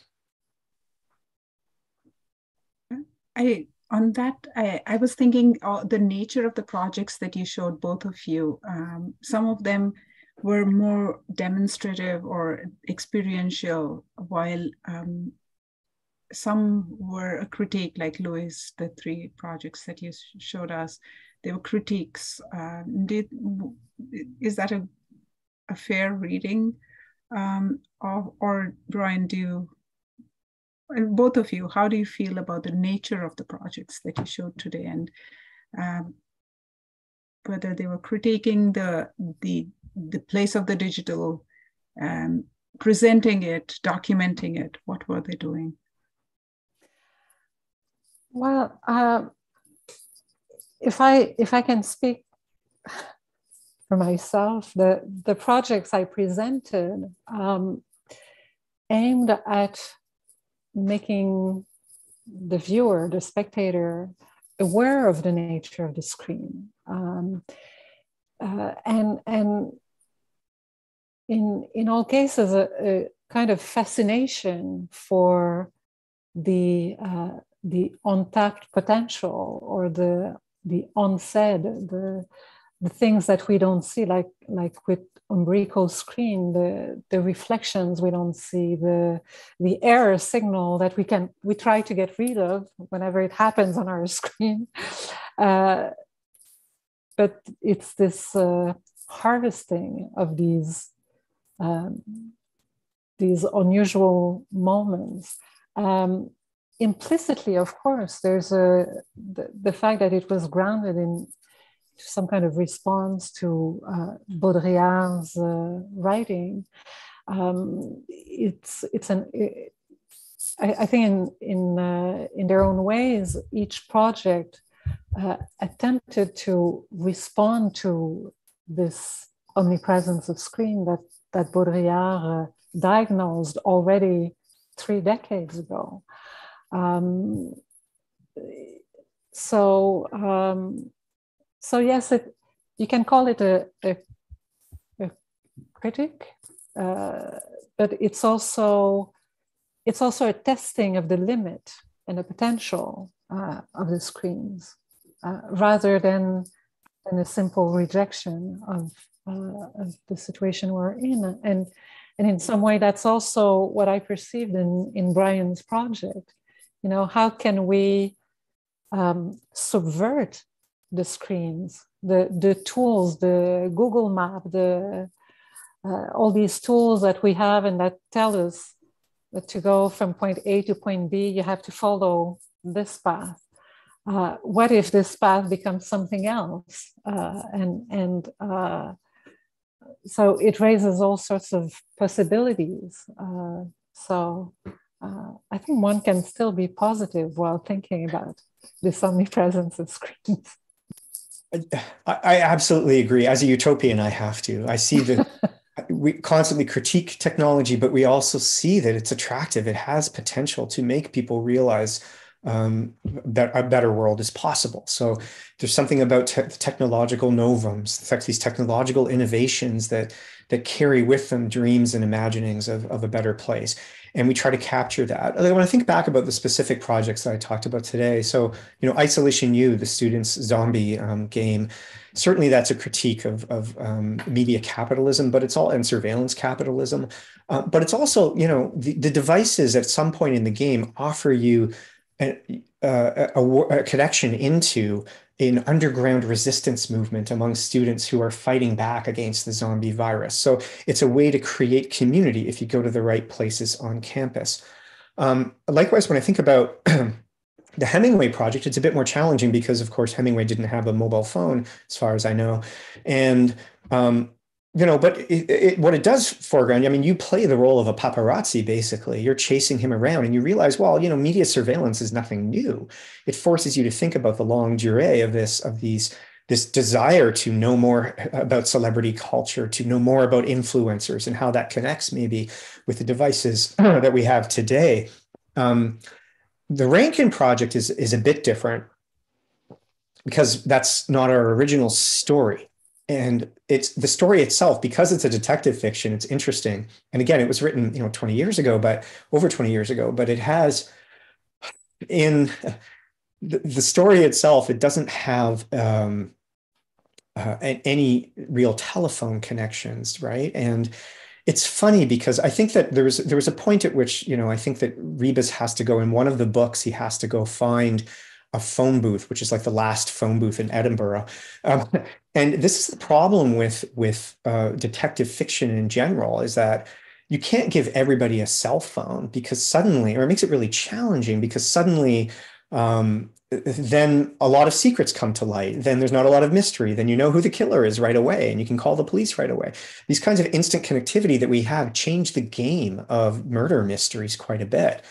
I on that I, I was thinking uh, the nature of the projects that you showed both of you. Um, some of them were more demonstrative or experiential, while um, some were a critique, like Louise, the three projects that you showed us, they were critiques. Uh, did is that a a fair reading, um, or, or Brian, do you, both of you, how do you feel about the nature of the projects that you showed today, and um, whether they were critiquing the the the place of the digital, um, presenting it, documenting it? What were they doing? Well, uh, if I if I can speak for myself, the the projects I presented um, aimed at making the viewer, the spectator, aware of the nature of the screen, um, uh, and and in in all cases, a, a kind of fascination for the uh, the untapped potential or the the unsaid, the the things that we don't see, like like with Umbrico's screen, the the reflections we don't see, the the error signal that we can we try to get rid of whenever it happens on our screen. Uh, but it's this uh, harvesting of these um, these unusual moments. Um, implicitly, of course, there's a the, the, fact that it was grounded in some kind of response to uh, Baudrillard's uh, writing. Um, it's it's an it, I, I, think in in uh, in their own ways, each project uh, attempted to respond to this omnipresence of screen that that Baudrillard uh, diagnosed already three decades ago. Um, so um, so yes, it, you can call it a, a, a critic, uh, but it's also it's also a testing of the limit and the potential uh, of the screens, uh, rather than than a simple rejection of, uh, of the situation we're in. And and in some way, that's also what I perceived in in Brian's project. You know, how can we um, subvert the screens, the, the tools, the Google map, the uh, all these tools that we have and that tell us that to go from point A to point B, you have to follow this path. Uh, what if this path becomes something else? Uh, and and uh, so it raises all sorts of possibilities. Uh, so uh, I think one can still be positive while thinking about this omnipresence of screens. I, I absolutely agree. As a utopian, I have to. I see that we constantly critique technology, but we also see that it's attractive. It has potential to make people realize um, that a better world is possible. So there's something about te- technological novums, in fact, these technological innovations that that carry with them dreams and imaginings of, of a better place and we try to capture that. When I think back about the specific projects that I talked about today, so you know, Isolation U, the students' zombie um, game, certainly that's a critique of, of um, media capitalism, but it's all and surveillance capitalism. Uh, but it's also, you know, the, the, devices at some point in the game offer you a, a, a, connection into an underground resistance movement among students who are fighting back against the zombie virus. So it's a way to create community if you go to the right places on campus. Um, likewise, when I think about the Hemingway project, it's a bit more challenging because, of course, Hemingway didn't have a mobile phone, as far as I know. And um, you know, but it, it, what it does foreground, I mean, you play the role of a paparazzi, basically. You're chasing him around and you realize, well, you know, media surveillance is nothing new. It forces you to think about the longue durée of this, of these, this desire to know more about celebrity culture, to know more about influencers and how that connects maybe with the devices that we have today. Um, the Rankin project is, is a bit different because that's not our original story and it's the story itself because it's a detective fiction it's interesting. And again it was written you know 20 years ago but over 20 years ago but it has in the, the story itself it doesn't have um, uh, any real telephone connections right? And it's funny because I think that there was there was a point at which you know I think that Rebus has to go in one of the books he has to go find a phone booth, which is like the last phone booth in Edinburgh. Um, and this is the problem with with uh, detective fiction in general is that you can't give everybody a cell phone because suddenly, or it makes it really challenging because suddenly. Um, then a lot of secrets come to light. Then there's not a lot of mystery. Then you know who the killer is right away and you can call the police right away. These kinds of instant connectivity that we have change the game of murder mysteries quite a bit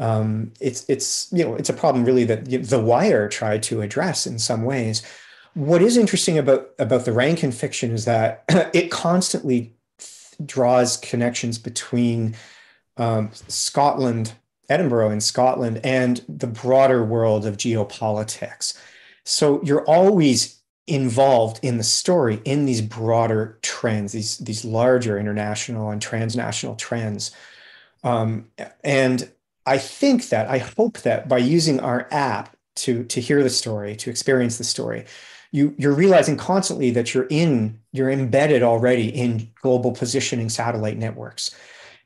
um, it's it's you know it's a problem really that the Wire tried to address in some ways. What is interesting about about the Rankin fiction is that it constantly draws connections between um, Scotland, Edinburgh, and Scotland, and the broader world of geopolitics. So you're always involved in the story in these broader trends, these these larger international and transnational trends. Um, and I think that, I hope that by using our app to, to hear the story, to experience the story, you, you're realizing constantly that you're in, you're embedded already in global positioning satellite networks.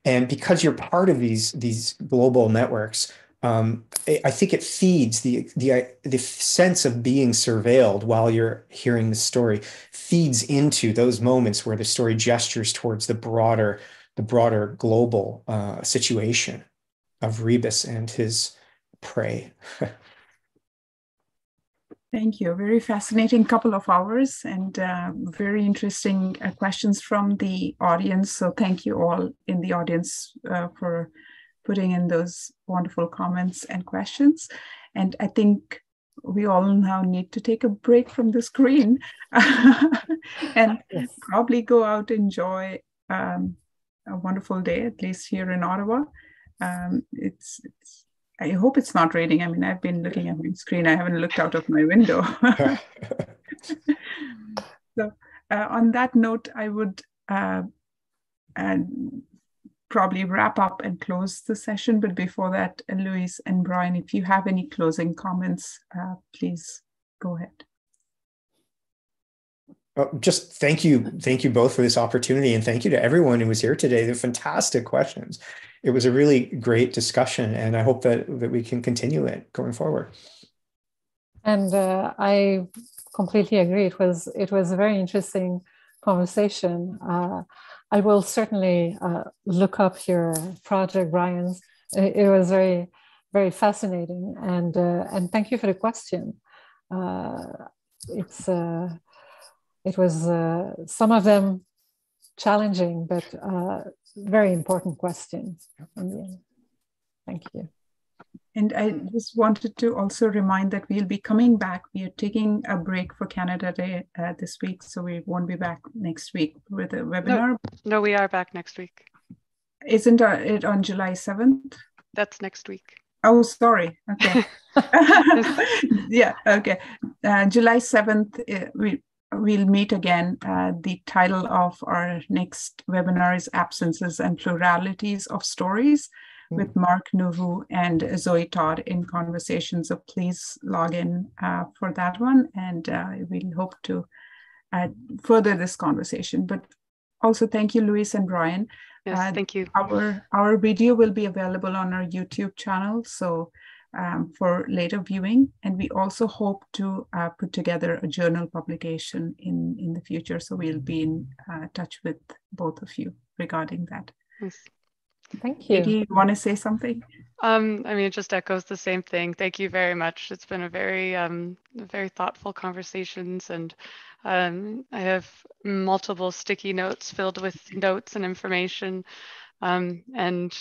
And because you're part of these, these global networks, um, I think it feeds the, the, the sense of being surveilled while you're hearing the story feeds into those moments where the story gestures towards the broader, the broader global uh, situation of Rebus and his prey. Thank you. Very fascinating couple of hours and uh, very interesting uh, questions from the audience. So thank you all in the audience uh, for putting in those wonderful comments and questions. And I think we all now need to take a break from the screen and yes. probably go out enjoy um, a wonderful day, at least here in Ottawa. Um, it's, it's, I hope it's not raining. I mean, I've been looking at my screen. I haven't looked out of my window. so, uh, on that note, I would uh, probably wrap up and close the session. But before that, Louise and Brian, if you have any closing comments, uh, please go ahead. Well, just thank you. Thank you both for this opportunity. And thank you to everyone who was here today. They're fantastic questions. It was a really great discussion. And I hope that, that we can continue it going forward. And uh, I completely agree. It was, it was a very interesting conversation. Uh, I will certainly uh, look up your project, Brian's. It, it was very, very fascinating, and uh, and thank you for the question. Uh, it's uh, it was some of them challenging, but very important question. Thank you. And I just wanted to also remind that we'll be coming back. We are taking a break for Canada Day uh, this week, so we won't be back next week with a webinar. No, no we are back next week. Isn't it on July 7th? That's next week. Oh, sorry. Okay. yeah, okay. Uh, July 7th, uh, we, we'll meet again. Uh, the title of our next webinar is Absences and Pluralities of Stories with mm. Mark Nuvu and Zoe Todd in conversation. So please log in uh, for that one, and uh, we'll hope to uh, further this conversation. But also, thank you, Louise and Brian. Yes, uh, thank you. Our our video will be available on our YouTube channel, so um, for later viewing, and we also hope to uh, put together a journal publication in in the future. So we'll be in uh, touch with both of you regarding that. Yes. Thank you. Do you want to say something? Um, I mean, it just echoes the same thing. Thank you very much. It's been a very, um, very thoughtful conversations, and um, I have multiple sticky notes filled with notes and information, um, and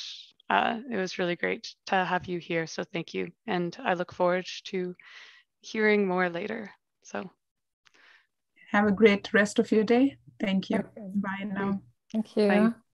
uh, it was really great to have you here. So thank you, and I look forward to hearing more later. So have a great rest of your day. Thank you. Okay. Bye now. Thank you. Bye.